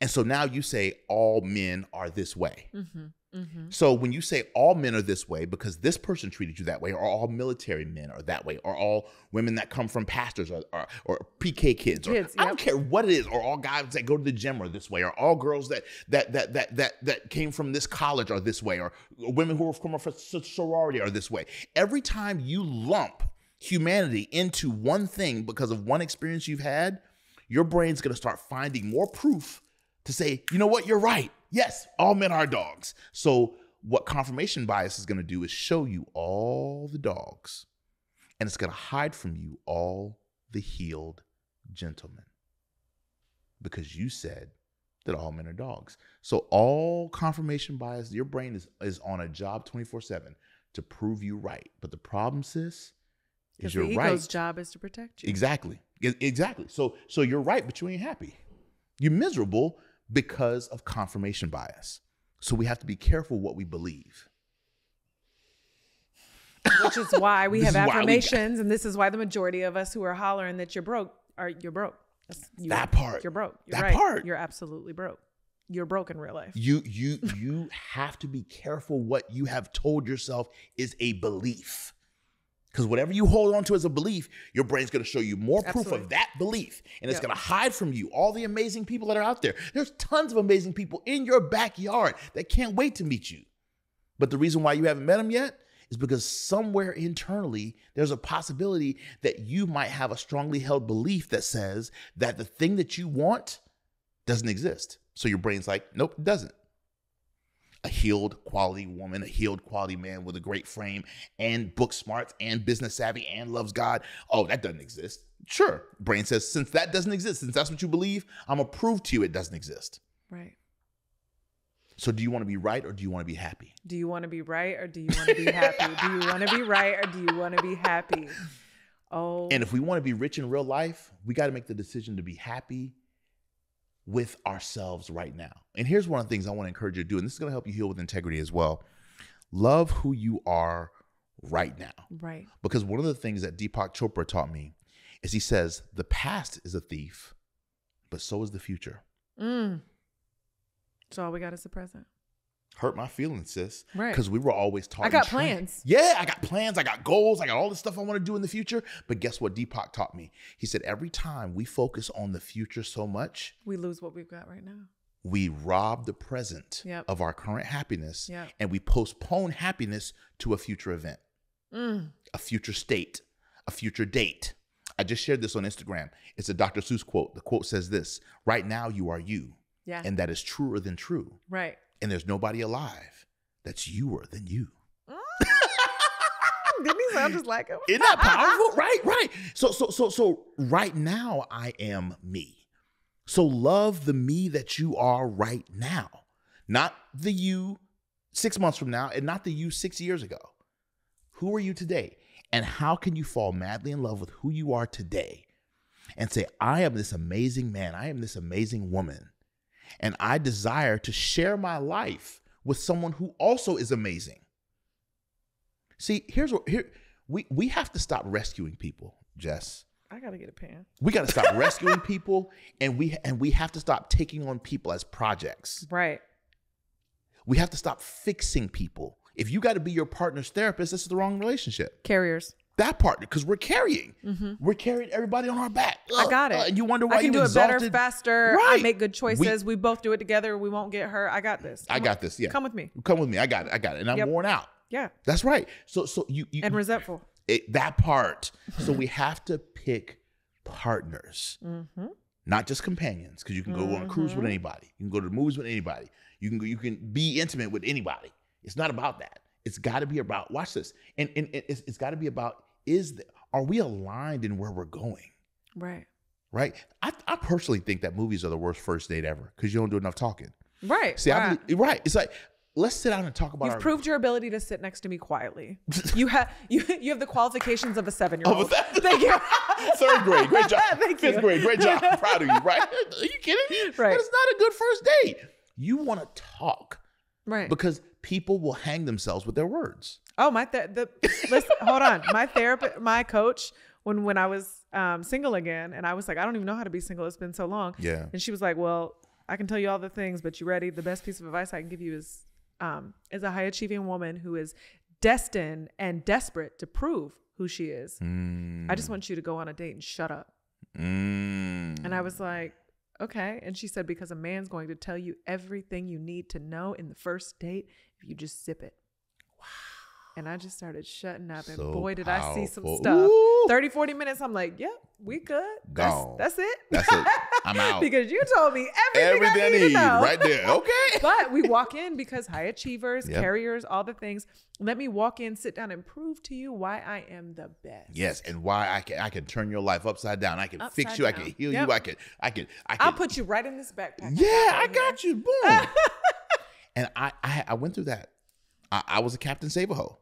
And so now you say all men are this way. Mm-hmm. Mm-hmm. So when you say all men are this way because this person treated you that way, or all military men are that way, or all women that come from pastors or, or, or PK kids, or Kids, I yep. don't care what it is, or all guys that go to the gym are this way, or all girls that that that that that that came from this college are this way, or women who are from a sorority are this way. Every time you lump humanity into one thing because of one experience you've had, your brain's gonna start finding more proof to say, you know what, you're right. Yes, all men are dogs. So, what confirmation bias is going to do is show you all the dogs, and it's going to hide from you all the healed gentlemen because you said that all men are dogs. So, all confirmation bias, your brain is, is on a job 24 7 to prove you right. But the problem, sis, is the you're ego's right. job is to protect you. Exactly. Exactly. So so you're right, but you ain't happy. You're miserable because of confirmation bias. So we have to be careful what we believe. Which is why we have why we affirmations, and this is why the majority of us who are hollering that you're broke are you're broke. That's- you- That part. You're broke. You're That right. part. You're absolutely broke. You're broke in real life. You you you have to be careful what you have told yourself is a belief. Because whatever you hold on to as a belief, your brain's going to show you more proof Absolutely. of that belief. And it's Yep. going to hide from you all the amazing people that are out there. There's tons of amazing people in your backyard that can't wait to meet you. But the reason why you haven't met them yet is because somewhere internally, there's a possibility that you might have a strongly held belief that says that the thing that you want doesn't exist. So your brain's like, nope, it doesn't a healed quality woman, a healed quality man with a great frame and book smarts and business savvy and loves God. Oh, that doesn't exist. Sure. Brain says, since that doesn't exist, since that's what you believe, I'm gonna prove to you it doesn't exist. Right. So do you want to be right or do you want to be happy? Do you want to be right or do you want to be happy? do you want to be right or do you want to be happy? Oh. And if oh. we want to be rich in real life, we got to make the decision to be happy with ourselves right now. And here's one of the things I want to encourage you to do, and this is going to help you heal with integrity as well. Love who you are right now. right. Because one of the things that Deepak Chopra taught me is he says, the past is a thief, but so is the future. Mm. So all we got is the present. Hurt my feelings, sis. Right. Because we were always taught. I got plans. Yeah, I got plans. I got goals. I got all the stuff I want to do in the future. But guess what Deepak taught me? He said, every time we focus on the future so much, We lose what we've got right now. we rob the present Yep. of our current happiness Yep. and we postpone happiness to a future event, Mm. a future state, a future date. I just shared this on Instagram. It's a Dr. Seuss quote. The quote says this Right now, you are you, Yeah. and that is truer than true. right. And there's nobody alive that's youer than you. Mm. Didn't he sound just like him? Isn't that powerful? right, right. So, so, so, so right now I am me. So love the me that you are right now, not the you six months from now, and not the you six years ago. Who are you today? And how can you fall madly in love with who you are today and say, I am this amazing man, I am this amazing woman, and I desire to share my life with someone who also is amazing? See, here's what here we we have to stop rescuing people, Jess. I gotta get a pen. We got to stop rescuing people, and we and we have to stop taking on people as projects. Right. We have to stop fixing people. If you got to be your partner's therapist, this is the wrong relationship. Carriers. That partner, because we're carrying, we're carrying everybody on our back. Mm-hmm. I got it. Uh, and you wonder why I can you do it better, exalted- faster. I make good choices. We, both do it together. We won't get hurt. I got this. I got this. Yeah, Come with me. Come with me. I got it. I got it. And I'm Yep. worn out. Yeah. That's right. So so you, you And resentful. it, that part. So we have to pick partners, Mm-hmm. not just companions, because you can go on a cruise with anybody. You can go to the movies with anybody. You can go, you can be intimate with anybody. It's not about that. It's got to be about watch this, and and and it's, it's got to be about is the, are we aligned in where we're going? Right. Right. I, I personally think that movies are the worst first date ever because you don't do enough talking. Right. See, I right. believe, right. It's like let's sit down and talk about You've our proved your ability to sit next to me quietly. You have you you have the qualifications of a seven year old. Thank you. Third grade, great job. Thank Fifth you. grade, great job. I'm proud of you, right? Are you kidding? Right. That is not a good first date. You want to talk Right. because people will hang themselves with their words. Oh my th- the listen, hold on. My therapist, my coach, when when I was um, single again, and I was like, I don't even know how to be single. It's been so long. Yeah. And she was like, Well, I can tell you all the things, but you ready? The best piece of advice I can give you is um, is a high achieving woman who is destined and desperate to prove who she is. I just want you to go on a date and shut up. Mm. And I was like, okay. And she said, because a man's going to tell you everything you need to know in the first date if you just zip it. Wow. And I just started shutting up. And So boy, did I see some stuff. Ooh. 30, 40 minutes. I'm like, yep, we good. That's, Gone. that's it. That's it. I'm out. because you told me everything, Everything I I need, need to know. right there. Okay. but we walk in because high achievers, Yep. carriers, all the things. Let me walk in, sit down, and prove to you why I am the best. Yes, and why I can I can turn your life upside down. I can fix Upside you. I can heal Yep. you. I can I can I can. I'll put you right in this backpack. Yeah, I right here. got you. Boom. and I, I I went through that. I, I was a Captain Savaho.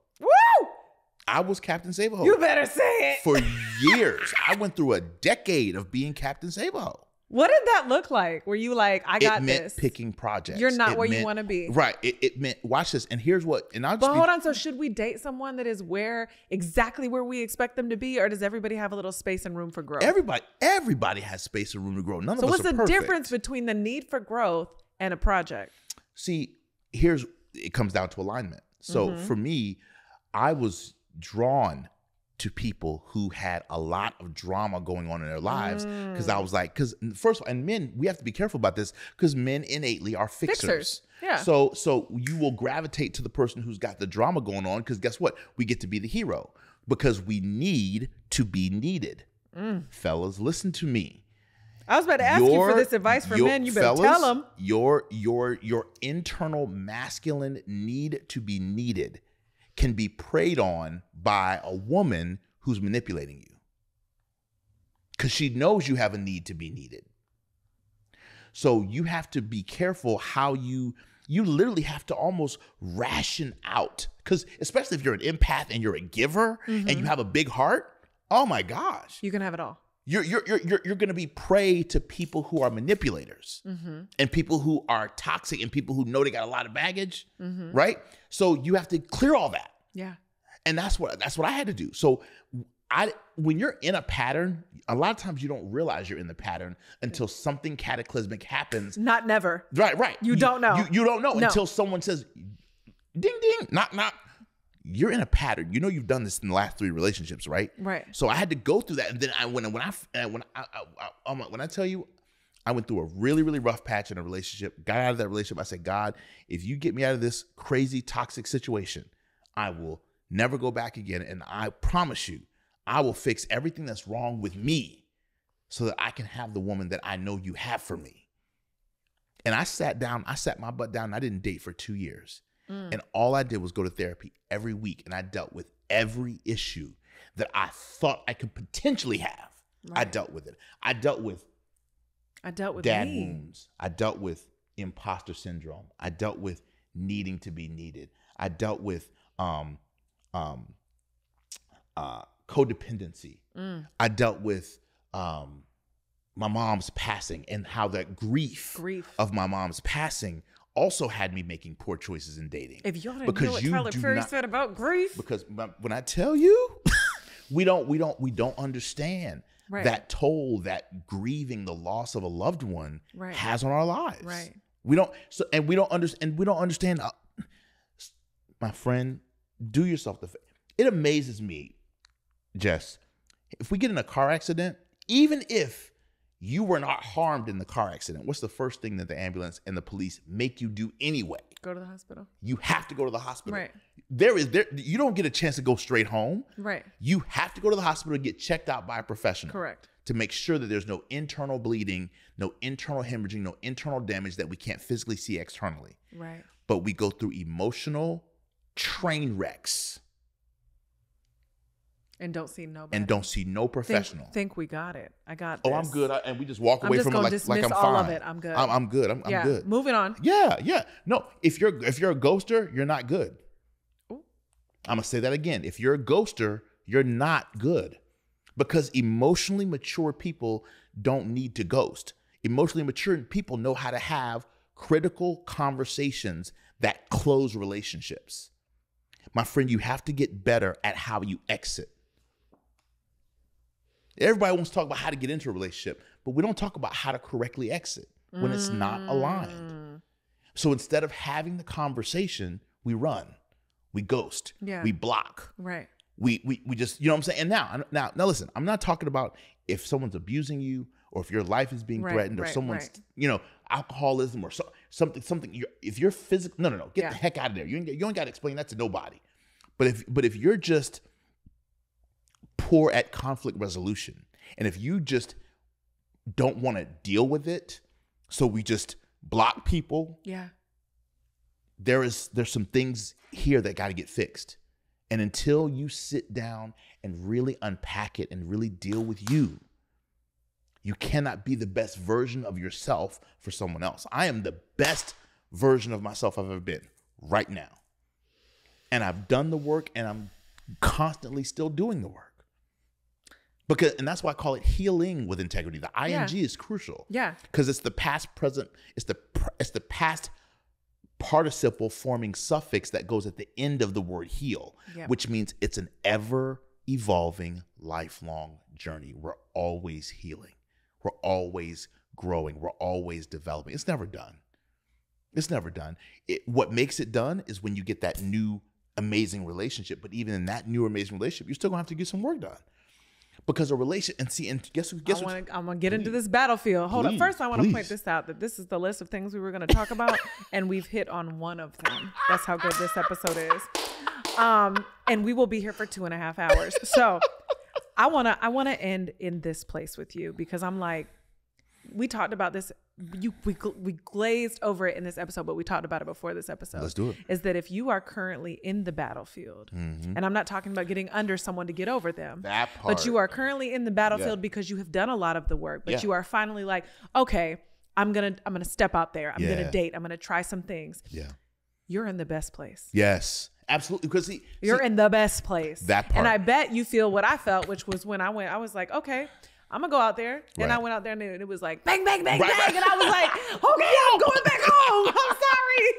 I was Captain Savaho. You better say it. for years. I went through a decade of being Captain Savaho. What did that look like? Were you like, I got it meant this? picking projects. You're not It where you wanna be. Right. It, it meant watch this. And here's what. And I'll just But hold on. So should we date someone that is where exactly where we expect them to be, or does everybody have a little space and room for growth? everybody everybody has space and room to grow. None so of us what's the perfect. difference between the need for growth and a project? See, here's it comes down to alignment. So Mm-hmm. for me, I was drawn to people who had a lot of drama going on in their lives because Mm. I was like, because first of all, and men, we have to be careful about this because men innately are fixers. Fixers, yeah. So so you will gravitate to the person who's got the drama going on because guess what? We get to be the hero because we need to be needed. Mm. Fellas, listen to me I was about to ask you for this advice for your- men. You better fellas, tell them. Your your your internal masculine need to be needed can be preyed on by a woman who's manipulating you. because she knows you have a need to be needed. So you have to be careful how you you literally have to almost ration out because especially if you're an empath and you're a giver and you mm-hmm. have a big heart, oh my gosh, You can have it all. You're you're you're you're, you're going to be prey to people who are manipulators mm-hmm. and people who are toxic and people who know they got a lot of baggage, mm-hmm. right? So you have to clear all that Yeah. and that's what that's what I had to do. So I when you're in a pattern, a lot of times you don't realize you're in the pattern until something cataclysmic happens. Not never. Right, right. You don't know. You, you don't know No. until someone says, "Ding, ding, knock, knock." You're in a pattern. You know you've done this in the last three relationships, right? Right. So I had to go through that, and then I when when I when I, I, I when I tell you, I went through a really really rough patch in a relationship. Got out of that relationship. I said, God, if you get me out of this crazy toxic situation, I will never go back again, and I promise you, I will fix everything that's wrong with me, so that I can have the woman that I know you have for me. And I sat down. I sat my butt down. I didn't date for two years. And all I did was go to therapy every week and I dealt with every issue that I thought I could potentially have. I dealt with it. I dealt with I dealt with dad me. wounds. I dealt with imposter syndrome. I dealt with needing to be needed. I dealt with um um uh codependency. Mm. I dealt with um my mom's passing and how that grief Grief. of my mom's passing also had me making poor choices in dating. If y'all didn't because hear what you Tyler Perry not- said about grief, because when I tell you, we don't we don't we don't understand Right. that toll that grieving the loss of a loved one Right. has on our lives. Right. We don't so and we don't understand and we don't understand uh, my friend, do yourself the fa- It amazes me, Jess, if we get in a car accident, even if you were not harmed in the car accident, what's the first thing that the ambulance and the police make you do anyway? go to the hospital. You have to go to the hospital. Right. There is there you don't get a chance to go straight home. Right. You have to go to the hospital and get checked out by a professional. Correct. To make sure that there's no internal bleeding, no internal hemorrhaging, no internal damage that we can't physically see externally. Right. But we go through emotional train wrecks And don't see nobody. and don't see no professional. think we got it. I got oh, this. I'm good. I, and we just walk I'm away just from it like, like I'm all fine. of it. I'm good. I'm, I'm good. I'm, I'm yeah. good. Moving on. Yeah, yeah. No, if you're if you're a ghoster, you're not good. Ooh. I'm gonna say that again. If you're a ghoster, you're not good. Because emotionally mature people don't need to ghost. Emotionally mature people know how to have critical conversations that close relationships. My friend, you have to get better at how you exit. Everybody wants to talk about how to get into a relationship, but we don't talk about how to correctly exit when it's not aligned. Mm. So instead of having the conversation, we run, we ghost, Yeah. we block, Right. we we we just you know what I'm saying. And now now now listen, I'm not talking about if someone's abusing you or if your life is being Right, threatened or right, someone's right. you know alcoholism or so, something something. You're, if you're physical, no no no, get Yeah. the heck out of there. You ain't, you ain't got to explain that to nobody. But if but if you're just poor at conflict resolution, and if you just don't want to deal with it, so we just block people Yeah. there is there's some things here that got to get fixed. And until you sit down and really unpack it and really deal with you you cannot be the best version of yourself for someone else. I am the best version of myself i've ever been right now. And i've done the work and i'm constantly still doing the work because and that's why i call it healing with integrity. The ing Yeah. is crucial. Yeah. because it's the past present it's the it's the past participle forming suffix that goes at the end of the word heal Yep. which means it's an ever evolving lifelong journey. We're always healing. We're always growing. We're always developing. It's never done. It's never done. It, what makes it done is when you get that new amazing relationship but even in that new amazing relationship you're still gonna have to get some work done because a relation and see and guess what guess I wanna, I'm gonna get into this battlefield. Hold Please, up. First, I want to point this out that this is the list of things we were gonna talk about, and we've hit on one of them. That's how good this episode is. Um, and we will be here for two and a half hours. So, I wanna I wanna end in this place with you because I'm like, we talked about this. You we we glazed over it in this episode, but we talked about it before this episode. Let's do it. Is that if you are currently in the battlefield, mm-hmm. and I'm not talking about getting under someone to get over them, That part. but you are currently in the battlefield because you have done a lot of the work, but Yeah. you are finally like, okay, I'm gonna I'm gonna step out there. I'm Yeah. gonna date. I'm gonna try some things. Yeah. You're in the best place. Yes. Absolutely. Because You're see- in the best place. That part, And. I bet you feel what I felt, which was when I went, I was like, okay, I'm gonna go out there. And I went out there and it was like bang, bang, bang, Right, bang. right. And I was like, okay, I'm going back home. I'm sorry.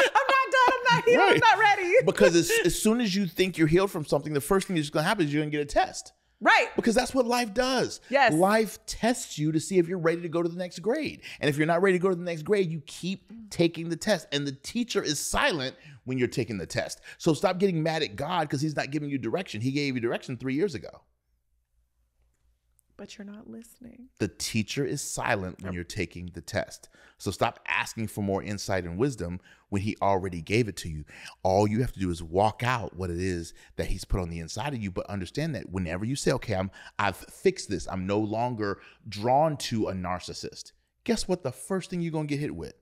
I'm not done. I'm not healed. I'm not ready. because as, as soon as you think you're healed from something, the first thing that's going to happen is you're going to get a test. right. Because that's what life does. Yes. Life tests you to see if you're ready to go to the next grade. And if you're not ready to go to the next grade, you keep taking the test. And the teacher is silent when you're taking the test. So stop getting mad at God because he's not giving you direction. He gave you direction three years ago. But you're not listening. The teacher is silent when you're taking the test. So stop asking for more insight and wisdom when he already gave it to you. All you have to do is walk out what it is that he's put on the inside of you, but understand that whenever you say, "Okay, I'm I've fixed this. I'm no longer drawn to a narcissist." Guess what the first thing you're going to get hit with?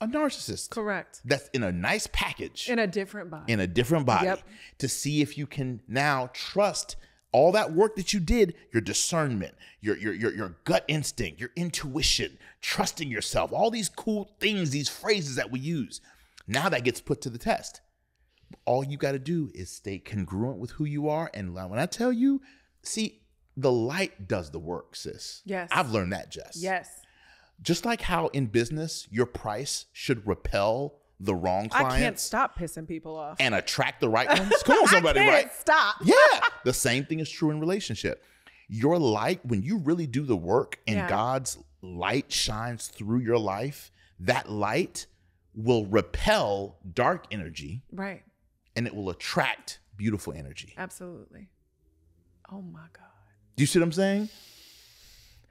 A narcissist. Correct. That's in a nice package In a different body. in a different body Yep. to see if you can now trust all that work that you did, your discernment, your, your your your gut instinct, your intuition, trusting yourself, all these cool things, these phrases that we use. Now that gets put to the test. All you got to do is stay congruent with who you are. And when I tell you, see, the light does the work, sis. Yes. I've learned that, Jess. yes. Just like how in business, your price should repel the wrong clients. I can't stop pissing people off. and attract the right ones. Come on, somebody, I can't right? stop. Yeah. The same thing is true in relationship. Your light, when you really do the work and Yeah. God's light shines through your life, that light will repel dark energy Right. and it will attract beautiful energy. Absolutely. Oh my God. Do you see what I'm saying?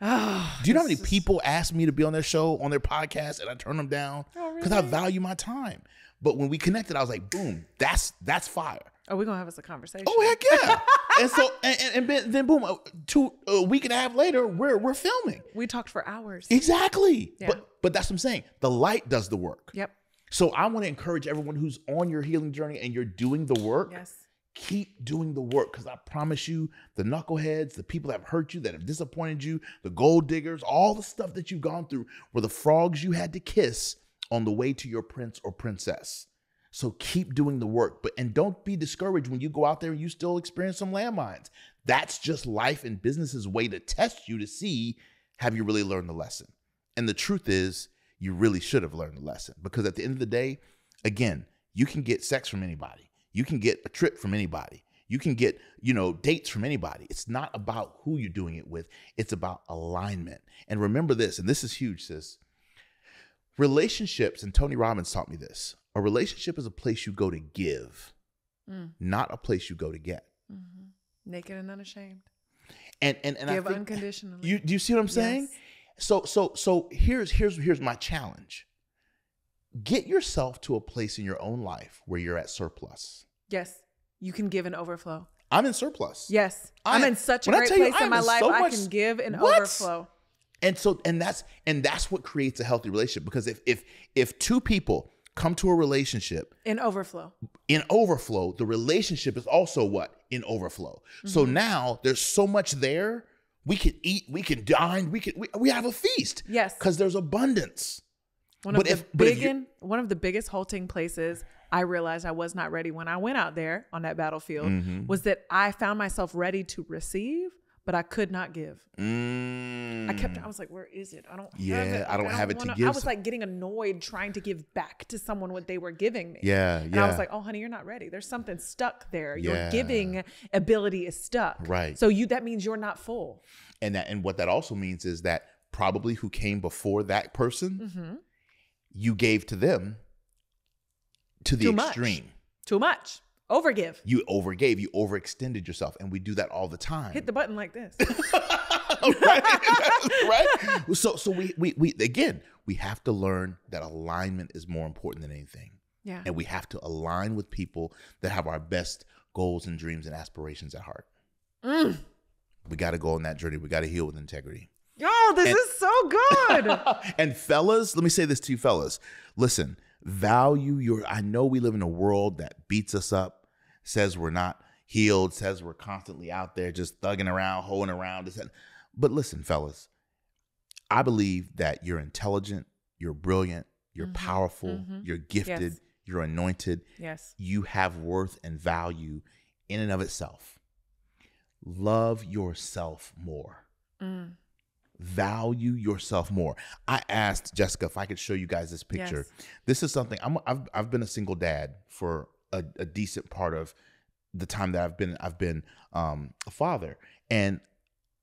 Oh, Do you know how many is- people ask me to be on their show, on their podcast, and I turn them down? Oh, Because I value my time. But when we connected, I was like, boom, that's that's fire. Oh, we're gonna have us a conversation. Oh heck yeah! and so and, and, and then- then boom, uh, two a week and a half later, we're we're filming. We talked for hours. Exactly. Yeah. But but that's what I'm saying. The light does the work. Yep. So I want to encourage everyone who's on your healing journey and you're doing the work. Yes. Keep doing the work because I promise you, the knuckleheads, the people that have hurt you, that have disappointed you, the gold diggers, all the stuff that you've gone through were the frogs you had to kiss on the way to your prince or princess. So keep doing the work, but and don't be discouraged when you go out there and you still experience some landmines. That's just life and business's way to test you to see have you really learned the lesson. And the truth is, you really should have learned the lesson because at the end of the day, again, you can get sex from anybody. You can get a trip from anybody. You can get, you know, dates from anybody. It's not about who you're doing it with. It's about alignment. And remember this, and this is huge, sis. Relationships, and Tony Robbins taught me this. A relationship is a place you go to give, Mm. not a place you go to get. Mm-hmm. Naked and unashamed. And and and Give I think unconditionally. you do you see what I'm saying? Yes. So so so here's here's here's my challenge. Get yourself to a place in your own life where you're at surplus. Yes. You can give an overflow. I'm in surplus. Yes. I- I'm in such a great you place in am my in life. so I much- can give an What? overflow. And so and that's and that's what creates a healthy relationship because if if if two people come to a relationship In overflow. in overflow, the relationship is also what? In overflow. So Mm-hmm. now there's so much there. We can eat, we can dine, we can we, we have a feast. Yes. Because there's abundance. One But of if- the big one of the biggest halting places I realized I was not ready when I went out there on that battlefield Mhm. was that I found myself ready to receive, but I could not give. Mm. I kept I was like, where is it? I don't have Yeah, it. I don't have it to wanna- give I was like getting annoyed trying to give back to someone what they were giving me. Yeah, And yeah. I was like, oh honey, you're not ready. There's something stuck there. Your Yeah. giving ability is stuck. Right. So you that means you're not full. and that and what that also means is that probably who came before that person, Mm-hmm. You gave to them to the Too much. extreme. Too much. Overgive. You overgave, you overextended yourself, and we do that all the time. Hit the button like this. right? right? So so we, we we again, we have to learn that alignment is more important than anything. yeah. And we have to align with people that have our best goals and dreams and aspirations at heart. Mm. We got to go on that journey. We got to heal with integrity. Yo, this And- is so good. and fellas, let me say this to you, fellas. Listen, value your. I know we live in a world that beats us up, says we're not healed, says we're constantly out there just thugging around, hoeing around. But listen, fellas, I believe that you're intelligent, you're brilliant, you're Mhm, powerful, mhm. you're gifted, Yes. you're anointed. Yes. You have worth and value in and of itself. Love yourself more Mm. Value yourself more. I asked Jessica if I could show you guys this picture. Yes. This is something I'm I've I've been a single dad for a, a decent part of the time that I've been I've been um, a father, and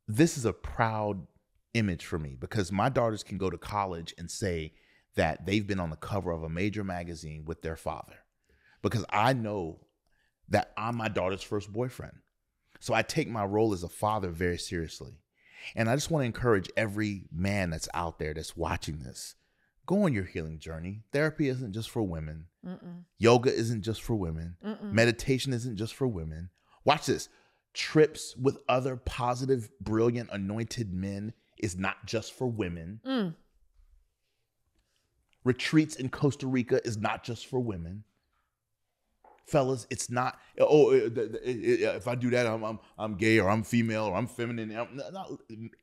this is a proud image for me because my daughters can go to college and say that they've been on the cover of a major magazine with their father because I know that I'm my daughter's first boyfriend. So I take my role as a father very seriously. And I just want to encourage every man that's out there that's watching this go on your healing journey. Therapy isn't just for women, Mm-mm. yoga isn't just for women, Mm-mm. meditation isn't just for women. Watch this trips with other positive, brilliant, anointed men is not just for women. Mm. Retreats in Costa Rica is not just for women. Fellas, it's not. Oh, th- th- uh, if I do that, I'm I'm, I'm gay or I'm female or I'm feminine. I'm, no, no.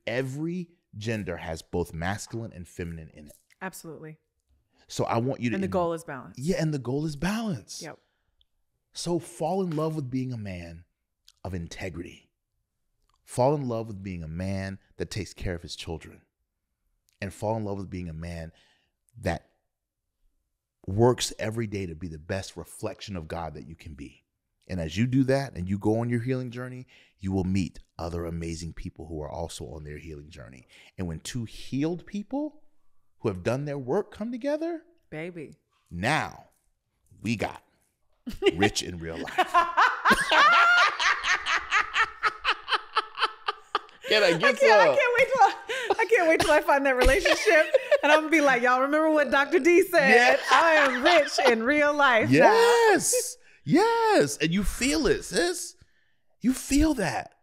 Every gender has both masculine and feminine in it. Absolutely. So I want you to. And the goal is balance. Yeah, and the goal is balance. Yep. So fall in love with being a man of integrity. Fall in love with being a man that takes care of his children. And fall in love with being a man that works every day to be the best reflection of God that you can be. And as you do that and you go on your healing journey, you will meet other amazing people who are also on their healing journey. And when two healed people who have done their work come together, Baby. now we got rich in real life. Can I I get can't, I some? can't wait till I, I can't wait till I find that relationship, and I'm gonna be like, y'all remember what Dr. D said? Yeah. I am rich in real life. Yes. Yes. And you feel it, sis. You feel that.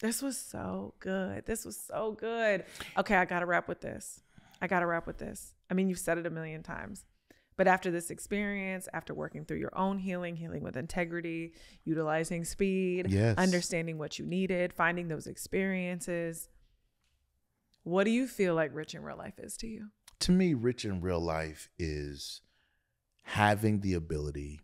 This was so good. This was so good. Okay, I gotta wrap with this. I gotta wrap with this. I mean, you've said it a million times. But after this experience, after working through your own healing, healing with integrity, utilizing speed, Yes. understanding what you needed, finding those experiences, what do you feel like rich in real life is to you? To me, rich in real life is having the ability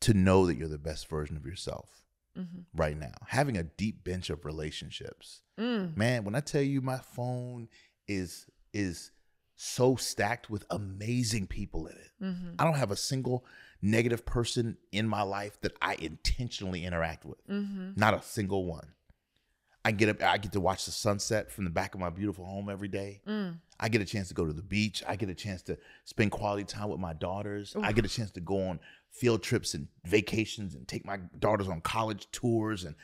to know that you're the best version of yourself Mm-hmm. right now, having a deep bench of relationships. Mm. man when i tell you my phone is is so stacked with amazing people in it Mm-hmm. i don't have a single negative person in my life that i intentionally interact with Mm-hmm. not a single one i get up i get to watch the sunset from the back of my beautiful home every day. Mm. i get a chance to go to the beach. I get a chance to spend quality time with my daughters. I get a chance to go on field trips and vacations and take my daughters on college tours. And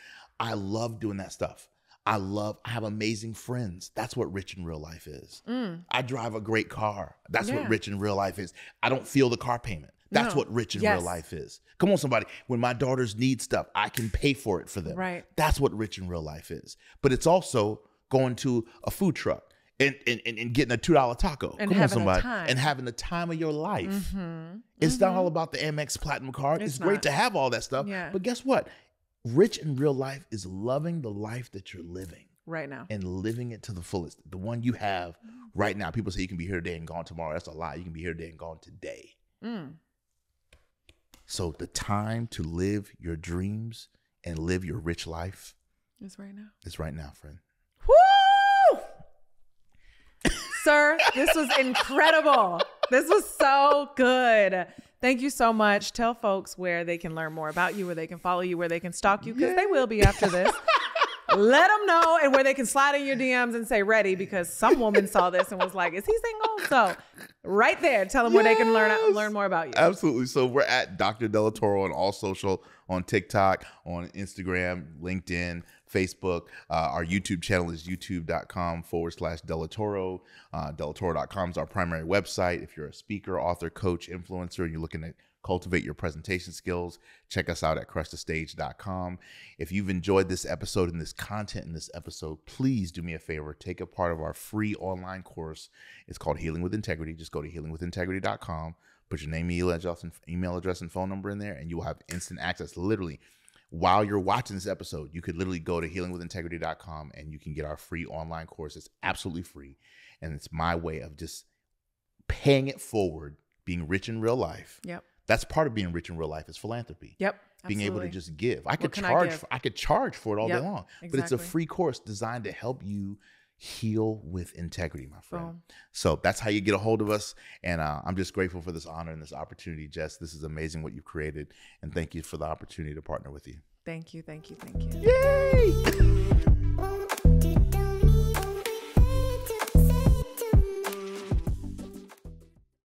i love doing that stuff. I love i have amazing friends. That's what rich in real life is. Mm. i drive a great car. That's Yeah. what rich in real life is. I don't feel the car payment that's No. what rich in Yes. real life is come on somebody when my daughters need stuff i can pay for it for them Right. that's what rich in real life is. But it's also going to a food truck and, and, and, getting a two dollar taco. And Come on, somebody. time. And having the time of your life. Mhm. It's not all about the Amex Platinum card. It's, It's great to have all that stuff. Yeah. But guess what? Rich in real life is loving the life that you're living Right now. and living it to the fullest. The one you have right now. People say you can be here today and gone tomorrow. That's a lie. You can be here today and gone today. Mm. So the time to live your dreams and live your rich life is right now. is right now, friend. Woo! Sir, this was incredible. This was so good. Thank you so much. Tell folks where they can learn more about you, where they can follow you, where they can stalk you, because they will be after this. Let them know and where they can slide in your DMs and say ready because some woman saw this and was like, "Is he single?" So, right there, tell them where they can learn learn more about you. Absolutely. So we're at Dr. Delatorro on all social, on TikTok, on Instagram, LinkedIn, Facebook. Uh, our YouTube channel is youtube.com forward slash Delatorro. Uh, Delatorro.com is our primary website. If you're a speaker, author, coach, influencer, and you're looking to cultivate your presentation skills. Check us out at crushthestage.com. If you've enjoyed this episode and this content in this episode, please do me a favor. Take a part of our free online course. It's called Healing with Integrity. Just go to healingwithintegrity.com, put your name, email address, and, email address, and phone number in there, and you will have instant access. Literally, while you're watching this episode, you could literally go to healingwithintegrity.com and you can get our free online course. It's absolutely free. And it's my way of just paying it forward, being rich in real life. Yep. That's part of being rich in real life is philanthropy. Yep. Being able to just give. I could I charge give? for, I could charge for it all Yep, day long. But it's a free course designed to help you heal with integrity, my friend. So that's how you get a hold of us. And uh, I'm just grateful for this honor and this opportunity, Jess. This is amazing what you've created. And thank you for the opportunity to partner with you. Thank you. Thank you. Thank you. Yay!